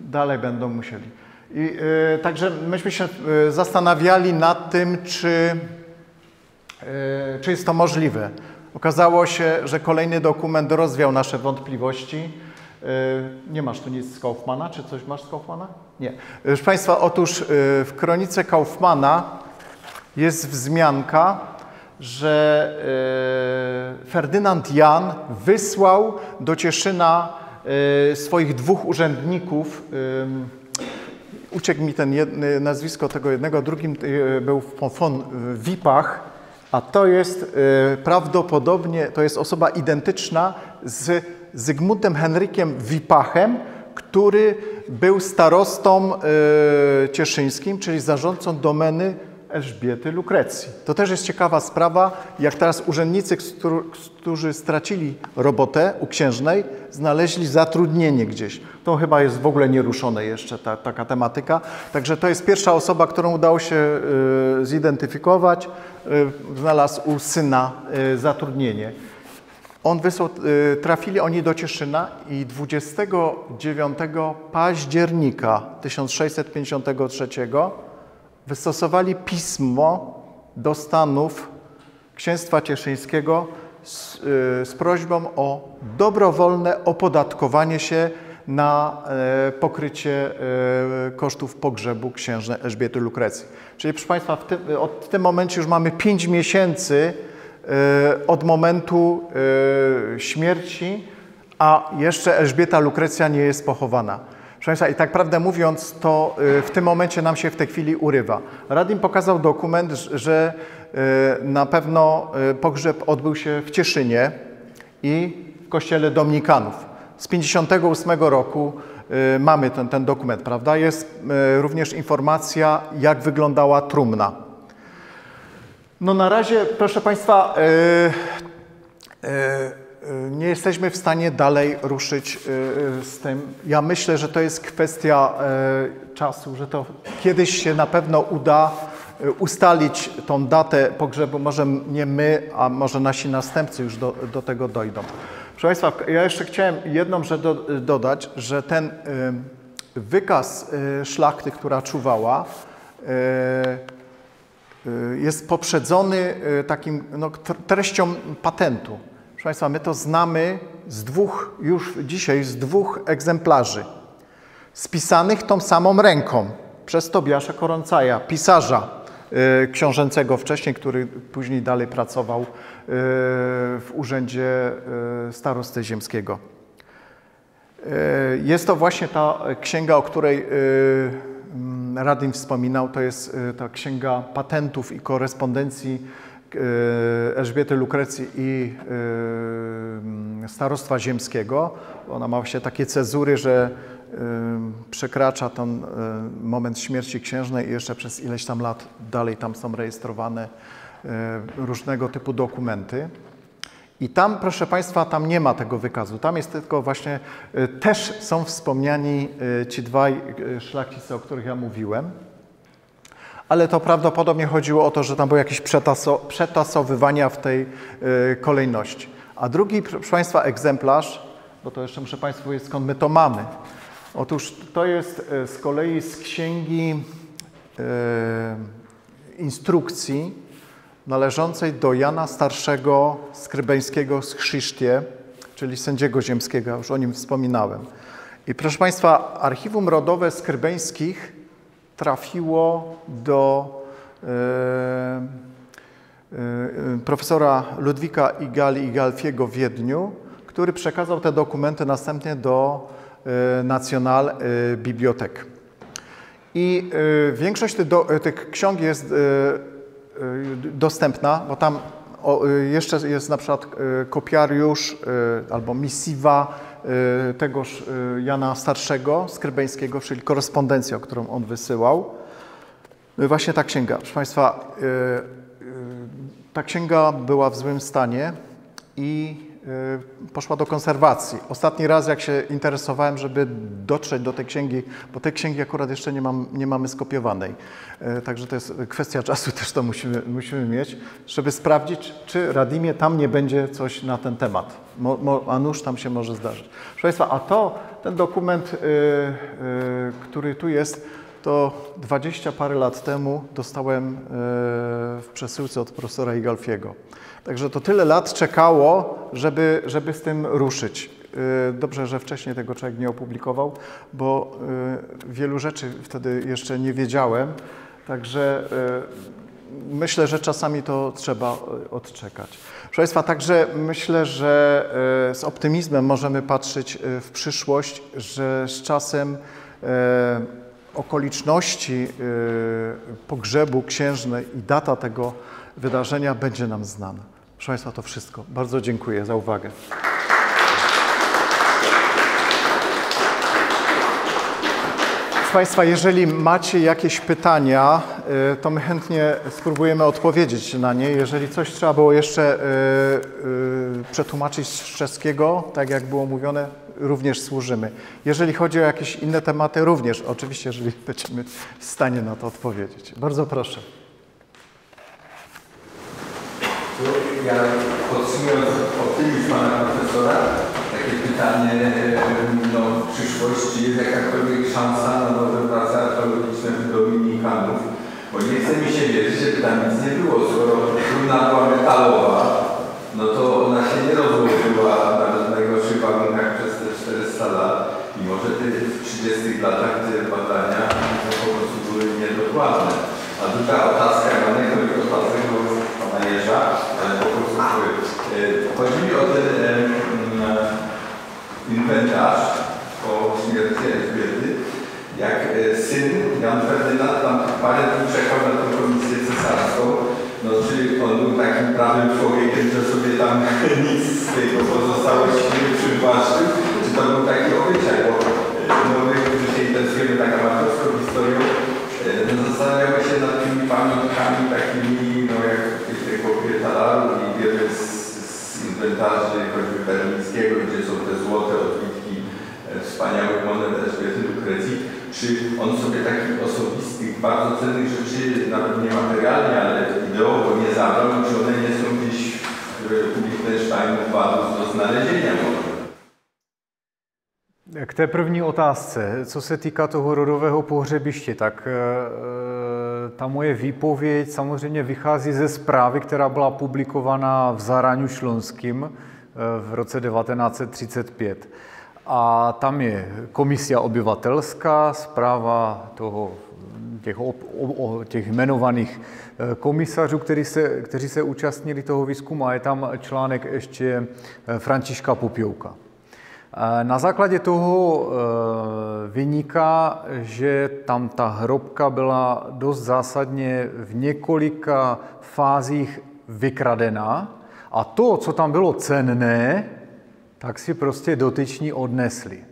Dalej będą musieli. I, yy, także myśmy się yy, zastanawiali nad tym, czy, yy, czy jest to możliwe. Okazało się, że kolejny dokument rozwiał nasze wątpliwości. Nie masz tu nic z Kaufmana? Czy coś masz z Kaufmana? Nie. Proszę Państwa, otóż w kronice Kaufmana jest wzmianka, że Ferdynand Jan wysłał do Cieszyna swoich dwóch urzędników. Uciekł mi ten jedny, nazwisko tego jednego, drugim był von Wipach, a to jest prawdopodobnie, to jest osoba identyczna z Zygmuntem Henrykiem Wipachem, który był starostą cieszyńskim, czyli zarządcą domeny Elżbiety Lukrecji. To też jest ciekawa sprawa, jak teraz urzędnicy, którzy stracili robotę u księżnej, znaleźli zatrudnienie gdzieś. To chyba jest w ogóle nieruszone jeszcze ta, taka tematyka. Także to jest pierwsza osoba, którą udało się y, zidentyfikować. Y, znalazł u syna y, zatrudnienie. On wysłał, trafili oni do Cieszyna i 29 października 1653 wystosowali pismo do Stanów Księstwa Cieszyńskiego z, yy, z prośbą o dobrowolne opodatkowanie się na e, pokrycie e, kosztów pogrzebu księżnej Elżbiety Lukrecji. Czyli proszę Państwa, w tym, od, tym momencie już mamy 5 miesięcy e, od momentu śmierci, a jeszcze Elżbieta Lukrecja nie jest pochowana. Proszę Państwa, i tak prawdę mówiąc, to w tym momencie nam się w tej chwili urywa. Radim pokazał dokument, że na pewno pogrzeb odbył się w Cieszynie i w kościele Dominikanów. Z 58 roku mamy ten, ten dokument, prawda? Jest również informacja, jak wyglądała trumna. No na razie, proszę Państwa, nie jesteśmy w stanie dalej ruszyć z tym. Ja myślę, że to jest kwestia czasu, że to kiedyś się na pewno uda ustalić tą datę pogrzebu. Może nie my, a może nasi następcy już do, do tego dojdą. Proszę Państwa, ja jeszcze chciałem jedną rzecz do, dodać, że ten wykaz szlachty, która czuwała, jest poprzedzony takim no, treścią patentu. Państwa, my to znamy z dwóch, już dzisiaj z dwóch egzemplarzy, spisanych tą samą ręką przez Tobiasza Koroncaja, pisarza książęcego wcześniej, który później dalej pracował w Urzędzie Starosty Ziemskiego. Jest to właśnie ta księga, o której Radim wspominał, to jest ta księga patentów i korespondencji Elżbiety Lukrecji i Starostwa Ziemskiego. Ona ma właśnie takie cezury, że przekracza ten moment śmierci księżnej i jeszcze przez ileś tam lat dalej tam są rejestrowane różnego typu dokumenty. I tam, proszę Państwa, tam nie ma tego wykazu. Tam jest tylko właśnie, też są wspomniani ci dwaj szlachcice, o których ja mówiłem ale to prawdopodobnie chodziło o to, że tam były jakieś przetaso, przetasowywania w tej y, kolejności. A drugi, proszę Państwa, egzemplarz, bo to jeszcze muszę Państwu powiedzieć, skąd my to mamy. Otóż to jest y, z kolei z księgi y, instrukcji należącej do Jana Starszego Skrybeńskiego z Chrzysztie, czyli sędziego ziemskiego, już o nim wspominałem. I proszę Państwa, Archiwum Rodowe Skrybeńskich trafiło do e, e, profesora Ludwika Igali Igalfiego w Wiedniu, który przekazał te dokumenty następnie do e, National Bibliotek. I większość tych, tych ksiąg jest dostępna, bo tam jeszcze jest na przykład kopiariusz albo misiva Y, tegoż y, Jana Starszego, skrybeńskiego, czyli korespondencja, którą on wysyłał. No właśnie ta księga. Proszę Państwa, y, ta księga była w złym stanie i poszła do konserwacji. Ostatni raz, jak się interesowałem, żeby dotrzeć do tej księgi, bo tej księgi akurat jeszcze nie, mam, nie mamy skopiowanej, także to jest kwestia czasu, też to musimy, musimy mieć, żeby sprawdzić, czy Radimie tam nie będzie coś na ten temat. Mo, mo, a nuż tam się może zdarzyć. Proszę Państwa, a to, ten dokument, y, y, który tu jest, to dwadzieścia parę lat temu dostałem y, w przesyłce od profesora Igalfiego. Także to tyle lat czekało, żeby, żeby z tym ruszyć. Y, dobrze, że wcześniej tego człowiek nie opublikował, bo y, wielu rzeczy wtedy jeszcze nie wiedziałem. Także y, myślę, że czasami to trzeba odczekać. Proszę Państwa, także myślę, że z optymizmem możemy patrzeć w przyszłość, że z czasem okoliczności pogrzebu księżnej i data tego wydarzenia będzie nam znana. Proszę Państwa, to wszystko. Bardzo dziękuję za uwagę. Państwa, jeżeli macie jakieś pytania, y, to my chętnie spróbujemy odpowiedzieć na nie. Jeżeli coś trzeba było jeszcze y, y, przetłumaczyć z czeskiego, tak jak było mówione, również służymy. Jeżeli chodzi o jakieś inne tematy, również oczywiście, jeżeli będziemy w stanie na to odpowiedzieć. Bardzo proszę. Ja podsumując optymizm pana profesora, takie pytanie no, w przyszłości jest jakakolwiek szansa na nowe prace archeologiczne w Dominikanów, bo nie chce mi się wierzyć, że tam nic nie było. Skoro trumna była metalowa, no to ona się nie rozłożyła na najgorszych warunkach przez te 400 lat i może te, w 30 latach te badania po prostu były niedokładne. A druga otacka, ja mam jakąś otackę pana Jerza, ale po prostu e, chodzi mi o ten inwentarz po śmierci Elżbiety, jak e, syn Jan Ferdynand tam parę dni czekał na tę komisję cesarską, no czy on był takim prawym człowiekiem, że sobie tam nic z tego pozostałości nie przywłaszczył, czy to był taki obyczaj, bo e, no, my, którzy się interesujemy tak amatorską historią, e, no, zastanawiamy się nad tymi pamiątkami takimi, no jak tego Pietalaru i wiele z, z inwentarzy choćby berlińskiego, gdzie są te złote odbitki wspaniałych monet Elżbiety Lukrecji, czy on sobie takich osobistych, bardzo cennych rzeczy, nawet niematerialnie, ale ideowo nie zabrał, czy one nie są gdzieś w Liechtensteinu do znalezienia może? K té první otázce, co se týká toho rodového pohřebiště, tak e, ta moje výpověď samozřejmě vychází ze zprávy, která byla publikovaná v Zaraňu Šlonským e, v roce 1935. A tam je komisia obyvatelská, zpráva toho, těch, o, o, těch jmenovaných eh, komisařů, kteří se, kteří se účastnili toho výzkumu a je tam článek ještě eh, Františka Popěuka. Na základě toho eh, vyniká, že tam ta hrobka byla dost zásadně v několika fázích vykradená a to, co tam bylo cenné, tak si prostě dotyční odnesli.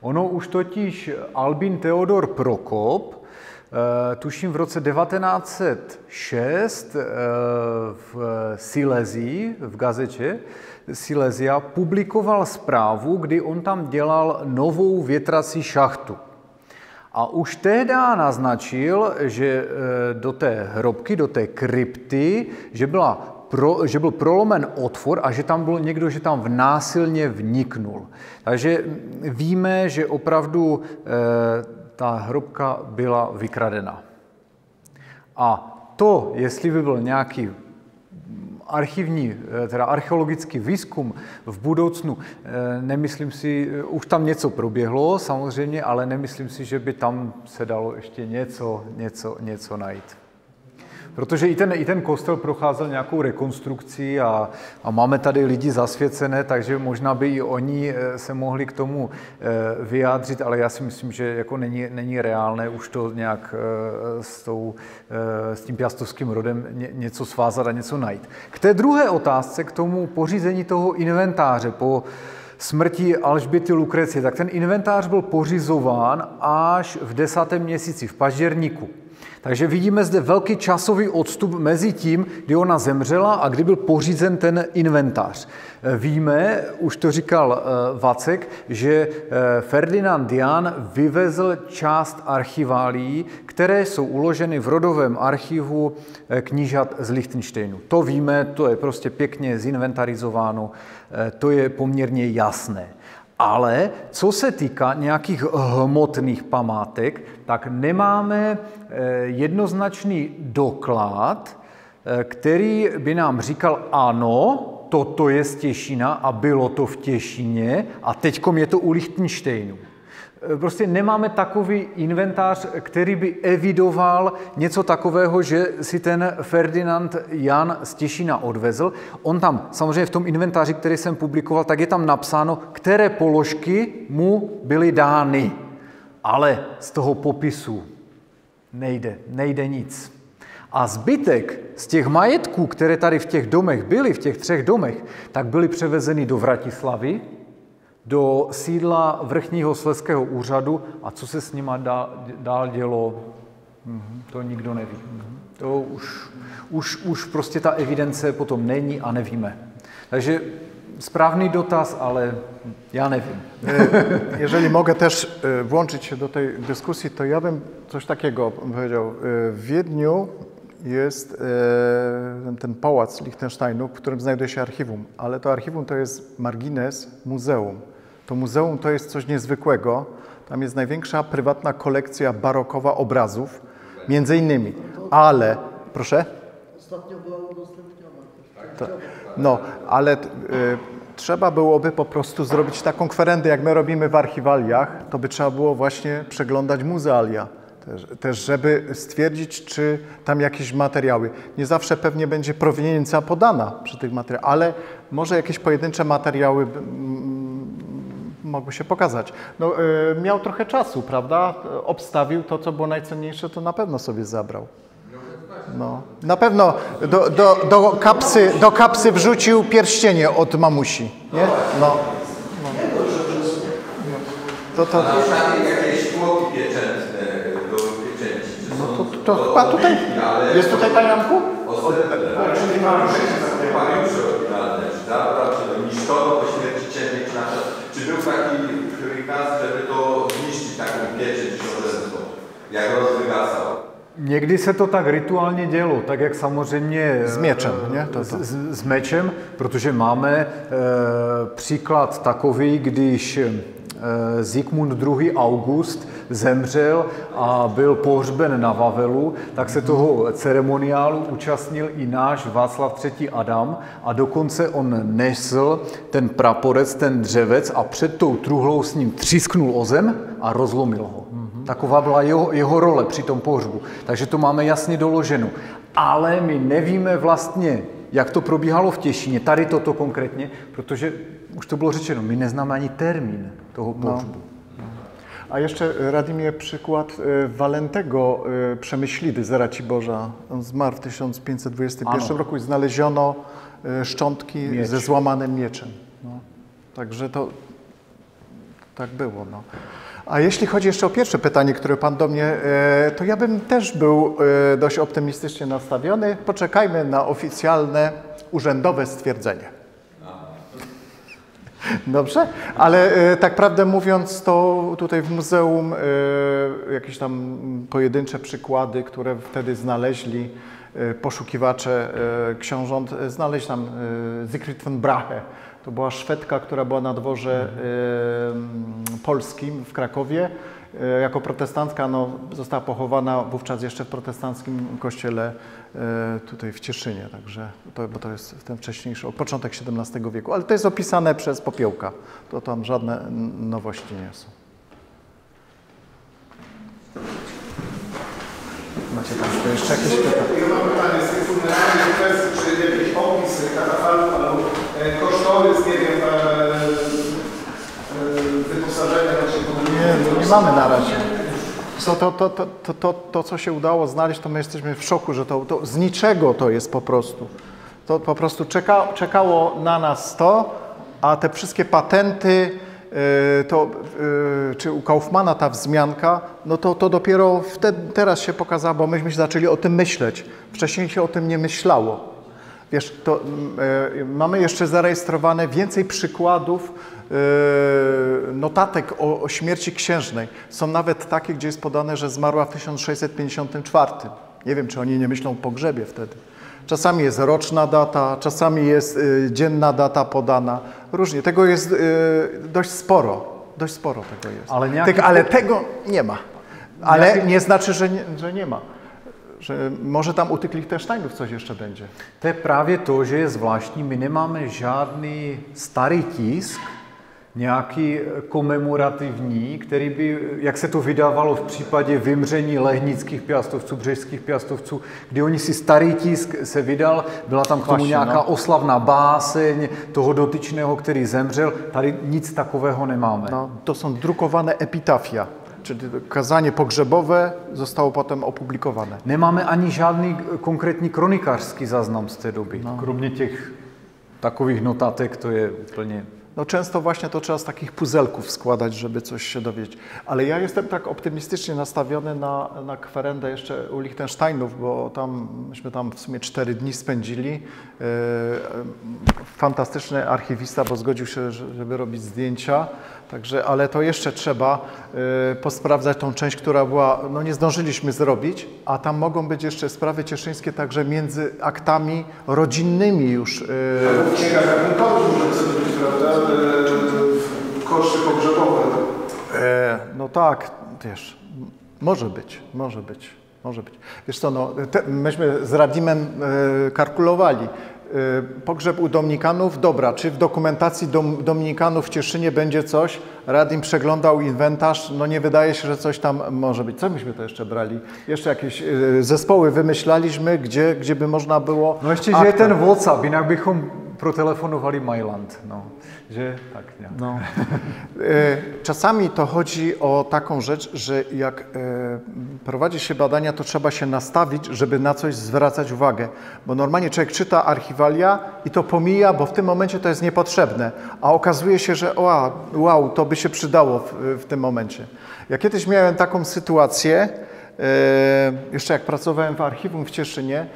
Ono už totiž Albin Theodor Prokop, eh, tuším v roce 1906 eh, v Silezii, v gazetě Silesia, publikoval zprávu, kdy on tam dělal novou větrací šachtu. A už tehdy naznačil, že eh, do té hrobky, do té krypty, že, byla pro, že byl prolomen otvor a že tam byl někdo, že tam násilně vniknul. Takže víme, že opravdu e, ta hrobka byla vykradena. A to, jestli by byl nějaký archivní, eh, teda archeologický výzkum v budoucnu, eh, nemyslím si, už tam něco proběhlo samozřejmě, ale nemyslím si, že by tam se dalo ještě něco, něco, něco najít. Protože i ten, i ten kostel procházel nějakou rekonstrukcí a, a máme tady lidi zasvěcené, takže možná by i oni eh, se mohli k tomu eh, vyjádřit, ale já si myslím, že jako není, není reálné už to nějak eh, s, tou, s tím piastovským rodem něco svázat a něco najít. K té druhé otázce, k tomu pořízení toho inventáře po smrti Alžběty Lukrecie, tak ten inventář byl pořizován až v desátém měsíci, v pažděrníku. Takže vidíme zde velký časový odstup mezi tím, kdy ona zemřela a kdy byl pořízen ten inventář. Víme, už to říkal eh, Vacek, že eh, Ferdinand Jan vyvezl část archiválí, které jsou uloženy v rodovém archivu eh, knížat z Lichtensteinu. To víme, to je prostě pěkně zinventarizováno, to je poměrně jasné. Ale co se týká nějakých hmotných památek, tak nemáme eh, jednoznačný doklad, eh, který by nám říkal ano, toto je z Těšina a bylo to v Těšině a teďkom je to u Lichtensteinu. Eh, prostě nemáme takový inventář, který by evidoval něco takového, že si ten Ferdinand Jan z Těšina odvezl. On tam, samozřejmě v tom inventáři, který jsem publikoval, tak je tam napsáno, které položky mu byly dány. Ale z toho popisu nejde, nejde nic. A zbytek z těch majetků, které tady v těch domech byly, v těch třech domech, tak byly převezeny do Vratislavy, do sídla vrchního sleského úřadu a co se s nima dál, dál dělo, mhm, to nikdo neví. Mhm. To už, už, už prostě ta evidence potom není a nevíme. Takže správný dotaz, ale ja neviem. Jeżeli mogę też włączyć się do tej dyskusji, to ja bym coś takiego powiedział. W Wiedniu jest ten pałac Liechtensteinu, w którym znajduje się archiwum, ale to archiwum to jest margines muzeum. To muzeum to jest coś niezwykłego. Tam jest największa prywatna kolekcja barokowa obrazów, między innymi. Ale, proszę? Ostatnio była udostępniona. No, ale y, trzeba byłoby po prostu zrobić taką kwerendę, jak my robimy w archiwaliach, to by trzeba było właśnie przeglądać muzealia. Też, też, żeby stwierdzić, czy tam jakieś materiały. Nie zawsze pewnie będzie proweniencja podana przy tych materiałach, ale może jakieś pojedyncze materiały mogły się pokazać. No, y, miał trochę czasu, prawda? Obstawił to, co było najcenniejsze, to na pewno sobie zabrał. No. Na pewno do, do, do, kapsy, do kapsy wrzucił pierścienie od mamusi, nie? No. no. To, to, to... do. No to, to, to chyba tutaj. Jest tutaj Panie Janku? Czyli Mariusze oryginalne, czy dobra, czy to niszczono po śmierci ciemnej, czy na był taki rykaz, żeby to zniszczyć taką pieczęć książęcą, jak rozwygasał? Někdy se to tak rituálně dělo, tak jak samozřejmě... S měčem, ne? To, to. S, s mečem, protože máme e, příklad takový, když Zikmund II. August zemřel a byl pohřben na Vavelu, tak se toho ceremoniálu účastnil i náš Václav III. Adam a dokonce on nesl ten praporec, ten dřevec a před tou truhlou s ním třísknul o zem a rozlomil ho. Mm-hmm. Taková byla jeho, jeho role při tom pohřbu. Takže to máme jasně doloženo. Ale my nevíme vlastně, jak to probíhalo v Těšině, tady toto konkrétně, protože už to bylo řečeno, my neznáme ani termín toho no. pohřbu. No. A jeszcze Radimie przykład e, Walentego e, Przemyślidy z Raciborza. On zmarł w 1521 ano. roku i znaleziono e, szczątki Miecz. ze złamanym mieczem. No. Także to tak było. No. A jeśli chodzi jeszcze o pierwsze pytanie, które Pan do mnie, e, to ja bym też był e, dość optymistycznie nastawiony. Poczekajmy na oficjalne, urzędowe stwierdzenie. Dobrze, ale e, tak prawdę mówiąc, to tutaj w muzeum jakieś tam pojedyncze przykłady, które wtedy znaleźli poszukiwacze książąt, znaleźli tam Zygfryd von Brahe. To była Szwedka, która była na dworze e, m, polskim w Krakowie. E, Jako protestantka no, została pochowana wówczas jeszcze w protestanckim kościele e, tutaj w Cieszynie, także to, bo to jest ten wcześniejszy, początek XVII wieku, ale to jest opisane przez Popiełka, to tam żadne nowości nie są. Macie Państwo jeszcze jakieś pytania? Ja mam pytanie z tych kwestii, czy jakiś opis katafalku kosztorys, nie wiem, e, e, wyposażenia naszej Nie, no nie mamy na razie. To, to, to, to, to, to, to, co się udało znaleźć, to my jesteśmy w szoku, że to, to z niczego to jest po prostu. To po prostu czeka, czekało na nas to, a te wszystkie patenty, to, czy u Kaufmana ta wzmianka, no to, to dopiero wtedy, teraz się pokazało, bo myśmy zaczęli o tym myśleć. Wcześniej się o tym nie myślało. Wiesz, to e, mamy jeszcze zarejestrowane więcej przykładów e, notatek o, o śmierci księżnej. Są nawet takie, gdzie jest podane, że zmarła w 1654. Nie wiem, czy oni nie myślą o pogrzebie wtedy. Czasami jest roczna data, czasami jest e, dzienna data podana. Różnie. Tego jest dość sporo. Dość sporo tego jest. Ale nějaký- Tego, ale tego nie ma. Ale Nějaký- nie znaczy, że nie, że nie ma. Że może tam u tych Liechtensteinów coś jeszcze będzie. To je právě to, že je zvláštní, my nemáme žádný starý tisk, nějaký komemorativní, který by, jak se to vydávalo v případě vymření lehnických piastovců, břežských piastovců, kdy oni si starý tisk se vydal, byla tam k tomu nějaká no. oslavná báseň toho dotyčného, který zemřel. Tady nic takového nemáme. No, to są drukowane epitafia, czyli kazanie pogrzebowe zostało potem opublikowane. Nemáme ani žádný konkrétní kronikářský záznam z té doby. No. Kromě těch takových notatek, to je úplně... No często właśnie to trzeba z takich puzelków składać, żeby coś się dowiedzieć. Ale ja jestem tak optymistycznie nastawiony na, na kwerendę jeszcze u Liechtensteinów, bo tam myśmy tam w sumie cztery dni spędzili. E, fantastyczny archiwista, bo zgodził się, że- żeby robić zdjęcia. Także, ale to jeszcze trzeba e, posprawdzać tą część, która była, no nie zdążyliśmy zrobić, a tam mogą być jeszcze sprawy cieszyńskie także między aktami rodzinnymi już. e, W księgach prawda, koszty pogrzebowe. No tak, wiesz, może być, może być, może być. Wiesz co, no, te, myśmy z Radimem e, kalkulowali. E, pogrzeb u Dominikanów, dobra, czy w dokumentacji dom, Dominikanów w Cieszynie będzie coś? Radim przeglądał inwentarz, no nie wydaje się, że coś tam może być. Co myśmy to jeszcze brali? Jeszcze jakieś e, zespoły wymyślaliśmy, gdzie, gdzie by można było... No ještě, že je akta- ten WhatsApp, jinak bychom protelefonovali Mailand. No. Že tak nějak. No. E, Czasami to chodzi o taką rzecz, że jak e, prowadzi się badania, to trzeba się nastawić, żeby na coś zwracać uwagę. Bo normalnie człowiek czyta archiwalia i to pomija, bo w tym momencie to jest niepotrzebne. A okazuje się, że wow, wow to by się przydało w, w tym momencie. Ja kiedyś miałem taką sytuację, e, jeszcze jak pracowałem w archiwum w Cieszynie,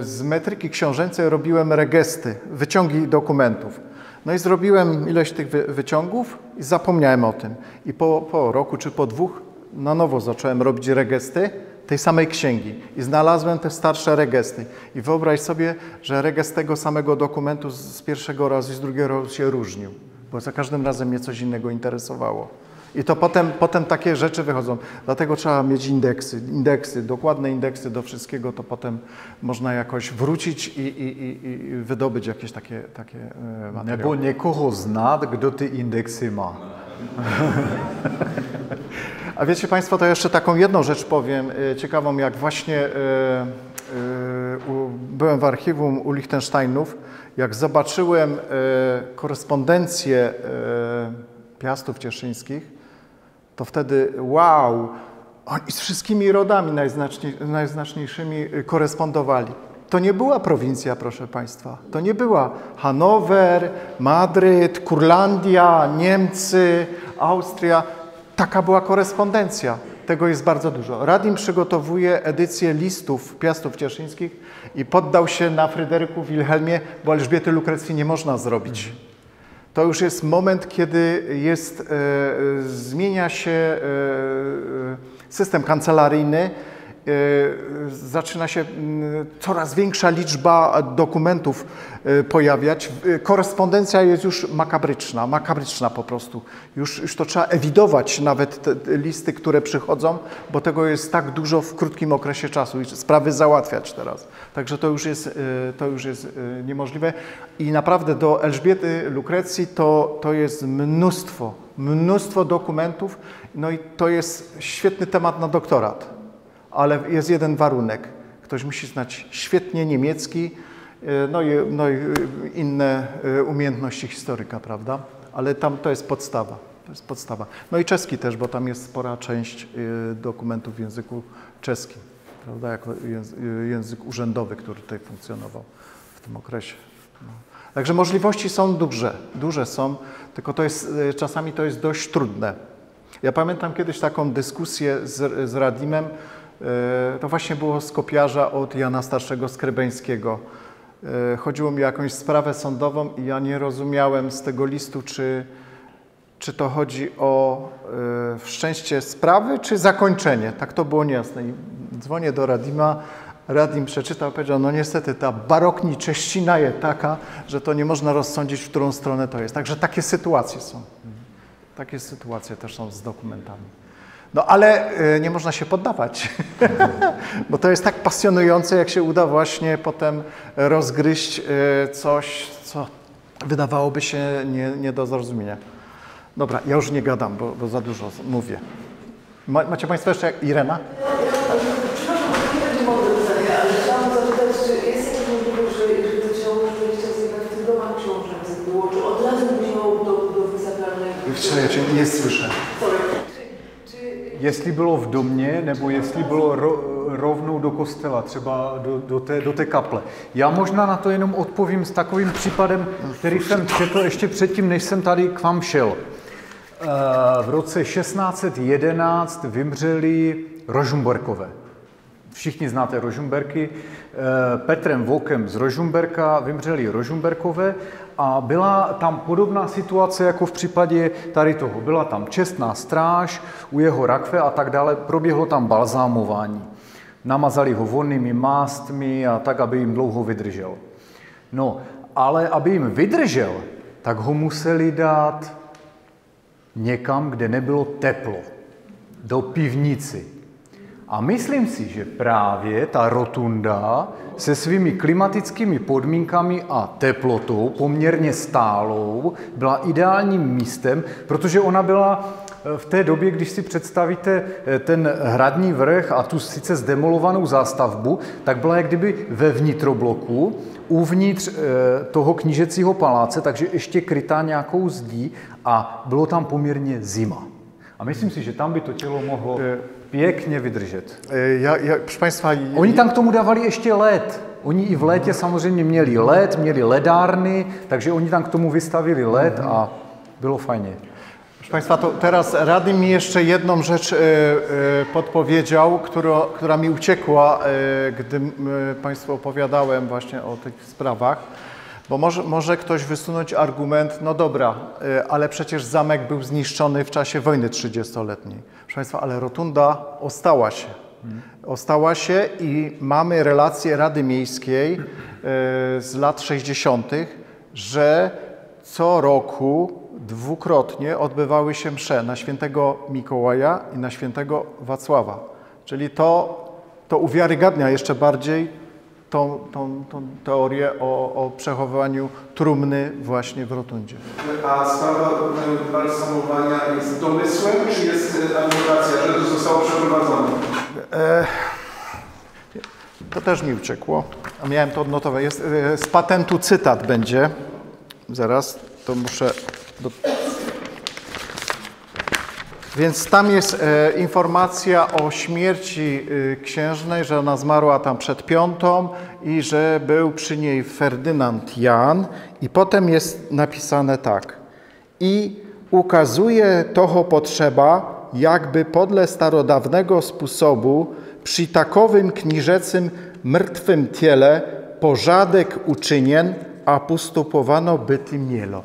z metryki książęcej robiłem regesty, wyciągi dokumentów. No i zrobiłem ileś tych wy- wyciągów i zapomniałem o tym. I po, po roku czy po dwóch na nowo zacząłem robić regesty tej samej księgi i znalazłem te starsze regesty. I wyobraź sobie, że regest tego samego dokumentu z pierwszego razu i z drugiego razu się różnił, bo za każdym razem mnie coś innego interesowało. I to potem, potem takie rzeczy wychodzą. Dlatego trzeba mieć indeksy, indeksy, dokładne indeksy do wszystkiego, to potem można jakoś wrócić i, i, i, i wydobyć jakieś takie, takie e, materiały. Nebo někoho znát, kdo ty indexy má. A wiecie Państwo, to jeszcze taką jedną rzecz powiem, e, ciekawą, jak właśnie e, byłem w archiwum u Liechtensteinów, jak zobaczyłem korespondencję piastów cieszyńskich, to wtedy wow, oni z wszystkimi rodami najznaczniej, najznaczniejszymi y, korespondowali. To nie była prowincja, proszę Państwa. To nie była Hanower, Madryt, Kurlandia, Niemcy, Austria. Taka była korespondencja. Tego jest bardzo dużo. Radim przygotowuje edycję listów Piastów Cieszyńskich i poddał się na Fryderyku Wilhelmie, bo Elżbiety Lukrecji nie można zrobić. To już jest moment, kiedy jest, e, zmienia się e, system kancelaryjny, e, zaczyna się mm, coraz większa liczba dokumentów e, pojawiać. Korespondencja jest już makabryczna, makabryczna po prostu. Już, już to trzeba ewidować nawet te listy, które przychodzą, bo tego jest tak dużo w krótkim okresie czasu i sprawy załatwiać teraz. Także to już jest, to już jest niemożliwe. I naprawdę do Elżbiety Lukrecji to, to jest mnóstwo, mnóstwo dokumentów. No i to jest świetny temat na doktorat. Ale jest jeden warunek. Ktoś musi znać świetnie niemiecki, e, no i, no i inne e, umiejętności historyka, prawda? Ale tam to jest podstawa. To jest podstawa. No i czeski też, bo tam jest spora część e, dokumentów w języku czeskim, prawda? Jako języ- język urzędowy, który tutaj funkcjonował w tym okresie. No. Także możliwości są duże, duże są, tylko to jest, czasami to jest dość trudne. Ja pamiętam kiedyś taką dyskusję z, z Radimem, to właśnie było z kopiarza od Jana Starszego Skrebeńskiego. E, Chodziło mi o jakąś sprawę sądową i ja nie rozumiałem z tego listu, czy, czy to chodzi o e, wszczęście sprawy, czy zakończenie. Tak to było niejasne. I dzwonię do Radima, Radim przeczytał, powiedział, no niestety ta baroknicześcina jest taka, że to nie można rozsądzić, w którą stronę to jest. Także takie sytuacje są. Takie sytuacje też są z dokumentami. No ale y, nie można się poddawać, bo to jest tak pasjonujące, jak się uda właśnie potem rozgryźć y, coś, co wydawałoby się nie, nie do zrozumienia. Dobra, ja już nie gadam, bo, bo za dużo mówię. Ma, macie Państwo jeszcze Irena? Przepraszam, to nie będzie mądre pytanie, ale chciałam zapytać, czy jest jakaś możliwość, że jeżeli to ciało będzie chciał zjechać w tym domach książęcych było, czy od razu musiało do, do wysakralnej... Czy ja Cię nie słyszę. Jestli bylo v domě, nebo jestli bylo ro, rovnou do kostela, třeba do, do, té, do té kaple. Já možná na to jenom odpovím s takovým případem, který jsem četl ještě předtím, než jsem tady k vám šel. Eh, V roce 1611 vymřeli Rožumberkové. Všichni znáte Rožumberky. Eh, Petrem Vokem z Rožumberka vymřeli Rožumberkové a byla tam podobná situace jako v případě tady toho. Byla tam čestná stráž u jeho rakve a tak dále. Proběhlo tam balzámování. Namazali ho vonnými mástmi a tak, aby jim dlouho vydržel. No, ale aby jim vydržel, tak ho museli dát někam, kde nebylo teplo. Do pivnici. A myslím si, že právě ta rotunda se svými klimatickými podmínkami a teplotou, poměrně stálou, byla ideálním místem, protože ona byla eh, v té době, když si představíte eh, ten hradní vrch a tu sice zdemolovanou zástavbu, tak byla jak kdyby ve vnitrobloku, uvnitř eh, toho knížecího paláce, takže ještě krytá nějakou zdí a bylo tam poměrně zima. A myslím si, že tam by to tělo mohlo pěkně vydržet. Ja, proszę Państwa, Oni tam k tomu dávali ještě led. Oni i v létě samozřejmě měli led, měli ledárny, takže oni tam k tomu vystavili led a bylo fajně. Proszę Państwa, to teraz Rady mi jeszcze jedną rzecz e, e, podpowiedział, która, która mi uciekła, e, gdy Państwu opowiadałem właśnie o tych sprawach. Bo może, może ktoś wysunąć argument, no dobra, e, ale przecież zamek był zniszczony w czasie wojny 30-letniej. Proszę Państwa, ale rotunda ostała się. Ostała się i mamy relację Rady Miejskiej e, z lat 60., że co roku dwukrotnie odbywały się msze na świętego Mikołaja i na świętego Wacława. Czyli to, to uwiarygadnia jeszcze bardziej tą, tą, tą teorię o, o przechowywaniu trumny właśnie w rotundzie. A sprawa e, balsamowania jest domysłem, czy jest e, adwokacja, że to zostało przeprowadzone? To też mi uciekło, a miałem to odnotowane. Jest, e, z patentu cytat będzie. Zaraz, to muszę... Do... Więc tam jest e, informacja o śmierci e, księżnej, że ona zmarła tam przed piątą i że był przy niej Ferdynand Jan. I potem jest napisane tak. I ukazuje toho potrzeba, jakby podle starodawnego sposobu przy takowym kniżecym mrtwym ciele porządek uczynien, a postupowano by tym mielo.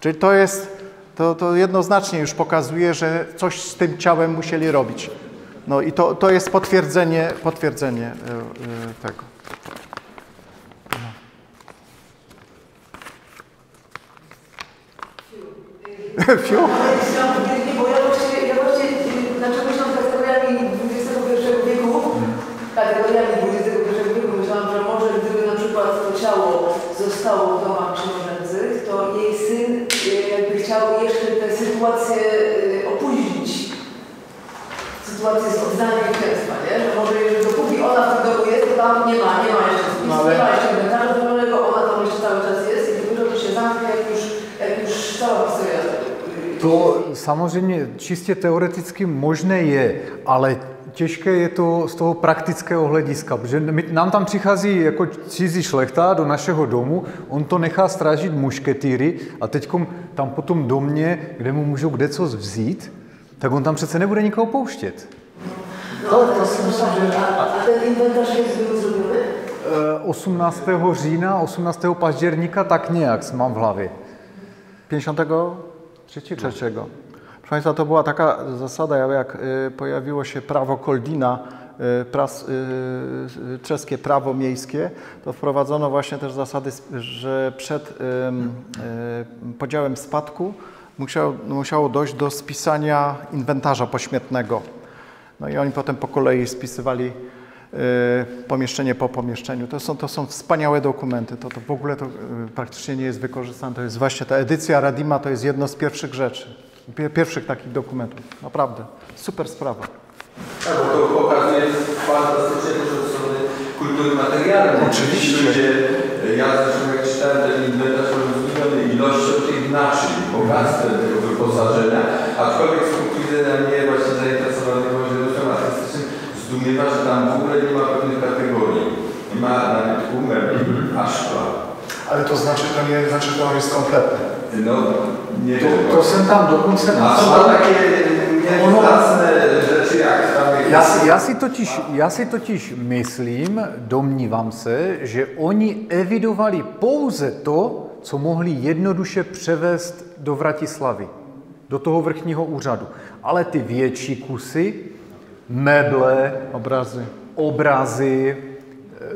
Czyli to jest, to, to jednoznacznie już pokazuje, że coś z tym ciałem musieli robić. No i to, to jest potwierdzenie, potwierdzenie e, e, tego. No. Fiu. sytuację y, opóźnić. Sytuację z oddaniem księstwa, nie? Że może jeżeli dopóki ona w tym domu jest, to tam nie ma, nie ma jeszcze No nie ma jeszcze To samozřejmě čistě teoreticky možné je, ale těžké je to z toho praktického hlediska, protože my, nám tam přichází jako cizí šlechta do našeho domu, on to nechá strážit mušketýry a teď tam po tom domě, kde mu můžou kde co vzít, tak on tam přece nebude nikoho pouštět. No, to si myslím, že... A, ten inwentarz jest był zrobiony? E, 18. října, 18. października, tak nějak mám v hlavě. 53. Proszę Państwa, to była taka zasada, jak y, pojawiło się prawo Koldina, y, pras, y, czeskie prawo miejskie, to wprowadzono właśnie też zasady, że przed podziałem spadku musiało, musiało dojść do spisania inwentarza pośmiertnego. No i oni potem po kolei spisywali pomieszczenie po pomieszczeniu. To są, to są wspaniałe dokumenty. To, to w ogóle to y, praktycznie nie jest wykorzystane. To jest właśnie ta edycja Radima, to jest jedno z pierwszych rzeczy. Pier- Pierwszych takich dokumentów. Naprawdę. Super sprawa. Tak, bo to pokazuje fantastycznie też od strony kultury materialnej. Oczywiście. Ci Ludzie, ja zresztą jak czytałem ten inwentarz rozwiniony ilością tych naczyń, bogactwem tego wyposażenia, aczkolwiek z punktu widzenia zdumiewa, że tam w ogóle nie ma pewnych kategorii. Nie ma nawet a szkła. Ale to znaczy, to nie znaczy, że on jest kompletny. No, nie To, wiem. to jsem tam dokonce A są napsal. takie nieznacne rzeczy jak tam Já si, já, si totiž, já si totiž myslím, domnívám se, že oni evidovali pouze to, co mohli jednoduše převést do Vratislavy, do toho vrchního úřadu. Ale ty větší kusy, meble, Obrazy. obrazy,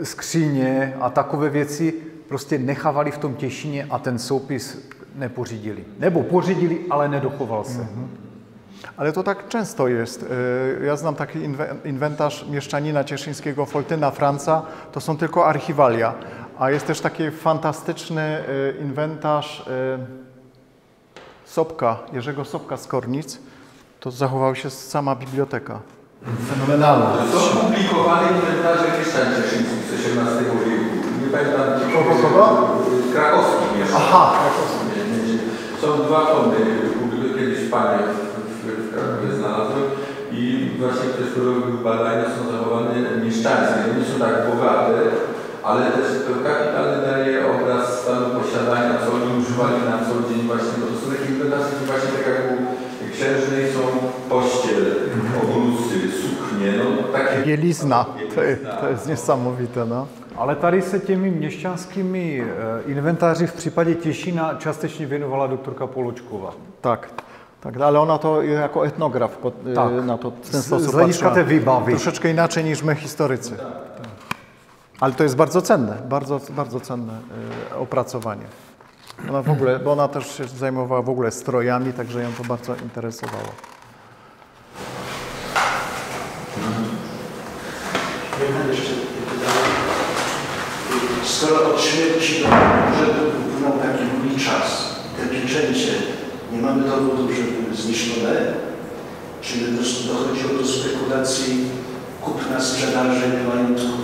e, skříně a takové věci prostě nechávali v tom Těšině a ten soupis nepořídili. Nebo pořídili, ale nedochoval se. Ale to tak często jest. Y, Ja znam taki inwe- inwentarz mieszczanina cieszyńskiego Foltyna Franca. To są tylko archiwalia. A jest też taki fantastyczny y, inwentarz Sobka, Jerzego Sobka z Kornic. To zachowała się sama biblioteka. Fenomenalny. Są publikowane inwentarze mieszkań cieszyńskich z XVIII wieku. Nie pamiętam Kogo, kogo? Krakowskich mieszkań. Aha, nie. Są dwa tomy, kiedyś panie w, Krakowie znalazłem i właśnie kto robił badania, są zachowane mieszczańskie. Nie są tak bogate, ale też to kapitalny daje obraz stanu posiadania, co oni używali na co dzień właśnie, bo to są takie inwentarze, właśnie tak jak u księżnej są pościel, obrusy, suknie, no takie... Bielizna. To jest, to jest niesamowite, no. Ale tady se těmi měšťanskými eh, inventáři v případě Těšína částečně věnovala doktorka Poločková. Tak. Tak, ale ona to jako etnograf Tak. na to w ten sposób patrzyła. tej wybawy. Troszeczkę inaczej niż my historycy. Ale to jest bardzo cenne, bardzo, bardzo cenne y, opracowanie. Ona w ogóle, bo ona też się zajmowała w ogóle strojami, także ją to bardzo interesowało. Jedno jeszcze pytanie. Skoro od śmierci do urzędu upłynął taki długi czas, te pieczęcie, nie mamy dowodu, że były zniszczone, czy dochodziło do spekulacji kupna, sprzedaży majątków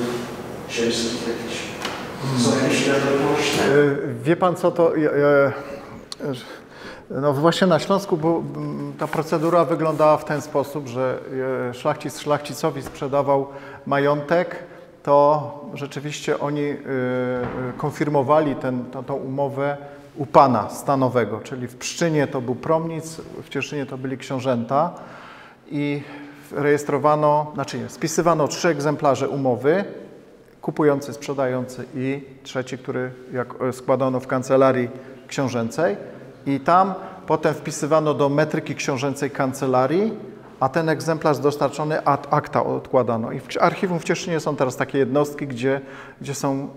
ziemskich jakichś? Są jakieś wiadomości? Y, Wie pan co to. y, y, No właśnie na Śląsku mm, ta procedura wyglądała w ten sposób, że e, szlachcic szlachcicowi sprzedawał majątek, to rzeczywiście oni e, e, konfirmowali tą umowę u pana stanowego, czyli w Pszczynie to był promnic, w Cieszynie to byli książęta i rejestrowano, znaczy nie, spisywano trzy egzemplarze umowy, kupujący, sprzedający i trzeci, który jak składano w kancelarii książęcej i tam potem wpisywano do metryki książęcej kancelarii, a ten egzemplarz dostarczony ad acta odkładano. I w archiwum w Cieszynie są teraz takie jednostki, gdzie, gdzie są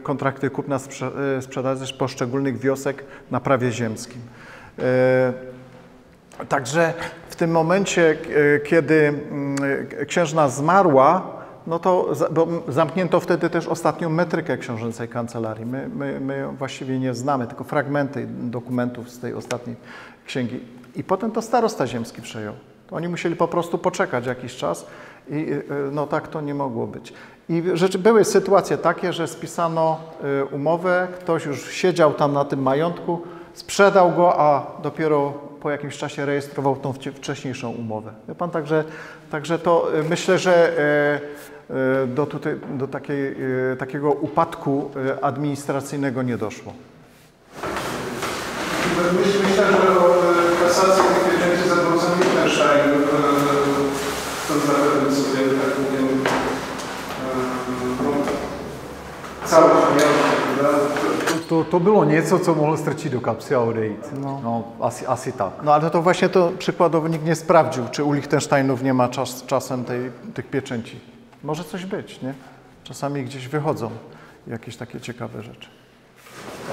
y, kontrakty kupna sprze, y, sprzedaży poszczególnych wiosek na prawie ziemskim. Y, Także w tym momencie, e, kiedy mm, księżna zmarła, no to zamknięto wtedy też ostatnią metrykę książęcej kancelarii. My, my, my właściwie nie znamy, tylko fragmenty dokumentów z tej ostatniej księgi. I potem to starosta ziemski przejął. Oni musieli po prostu poczekać jakiś czas i y, no tak to nie mogło być. I rzeczy, były sytuacje takie, że spisano y, umowę, ktoś już siedział tam na tym majątku, sprzedał go, a dopiero po jakimś czasie rejestrował tą wcześniejszą umowę. Wie pan, także, także to y, myślę, że do, tutaj, do takiej, y, takiego upadku y, administracyjnego nie doszło. Myślę, myślę że o e, kasacji tych pieczęci zatrącony Liechtenstein, e, to zapewne sobie, tak powiem, e, no, całość? To, to, to bylo něco, co mohl strčit do kapsy a odejít. No, no asi, asi tak. No ale to właśnie to przykładowo nikt nie sprawdził, czy u Liechtensteinów nie ma czas, czasem tej, tych pieczęci. Może coś być, nie? Czasami gdzieś wychodzą jakieś takie ciekawe rzeczy.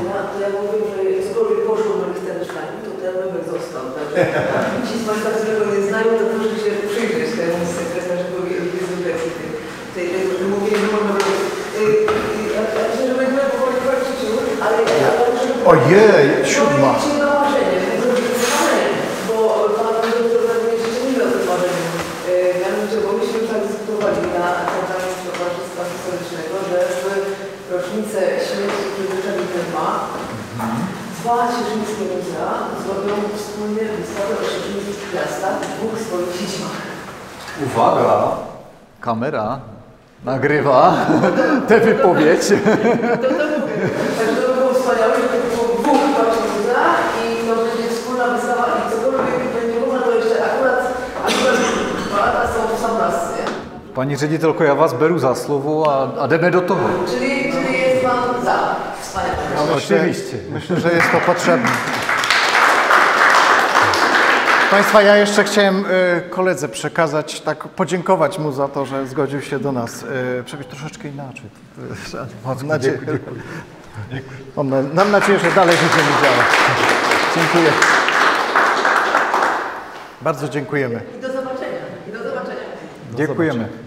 Ja, ja mówię, że cokolwiek poszło na Liechtenstein, to ten memek został. Także ci z Państwa, którego nie znają, to proszę się przyjrzeć temu sekretarzowi Elizabety, tej, tej, tej mówili, że można by... y, dwa cieszyńskie muzea zrobią wspólnie wystawę o cieszyńskich miastach w dwóch swoich siedzibach. Uwaga, kamera nagrywa tę wypowiedź. To, to było wspaniałe, że to było dwóch właśnie muzeach i to będzie wspólna wystawa i cokolwiek będzie można, to jeszcze akurat, akurat dwa lata są w sam raz, nie? Paní ředitelko, já vás beru za slovo a, a jdeme do toho. Czyli, czyli jest Pan za. Myślę, Oczywiście. myślę, że jest to potrzebne. Państwa, ja jeszcze chciałem e, koledze przekazać, tak podziękować mu za to, że zgodził się do nas e, przebyć troszeczkę inaczej. Mam nadzieję, mam, na, mam nadzieję, że dalej będziemy działać. Dziękuję. Bardzo dziękujemy. I do zobaczenia. I do zobaczenia. Děkujeme.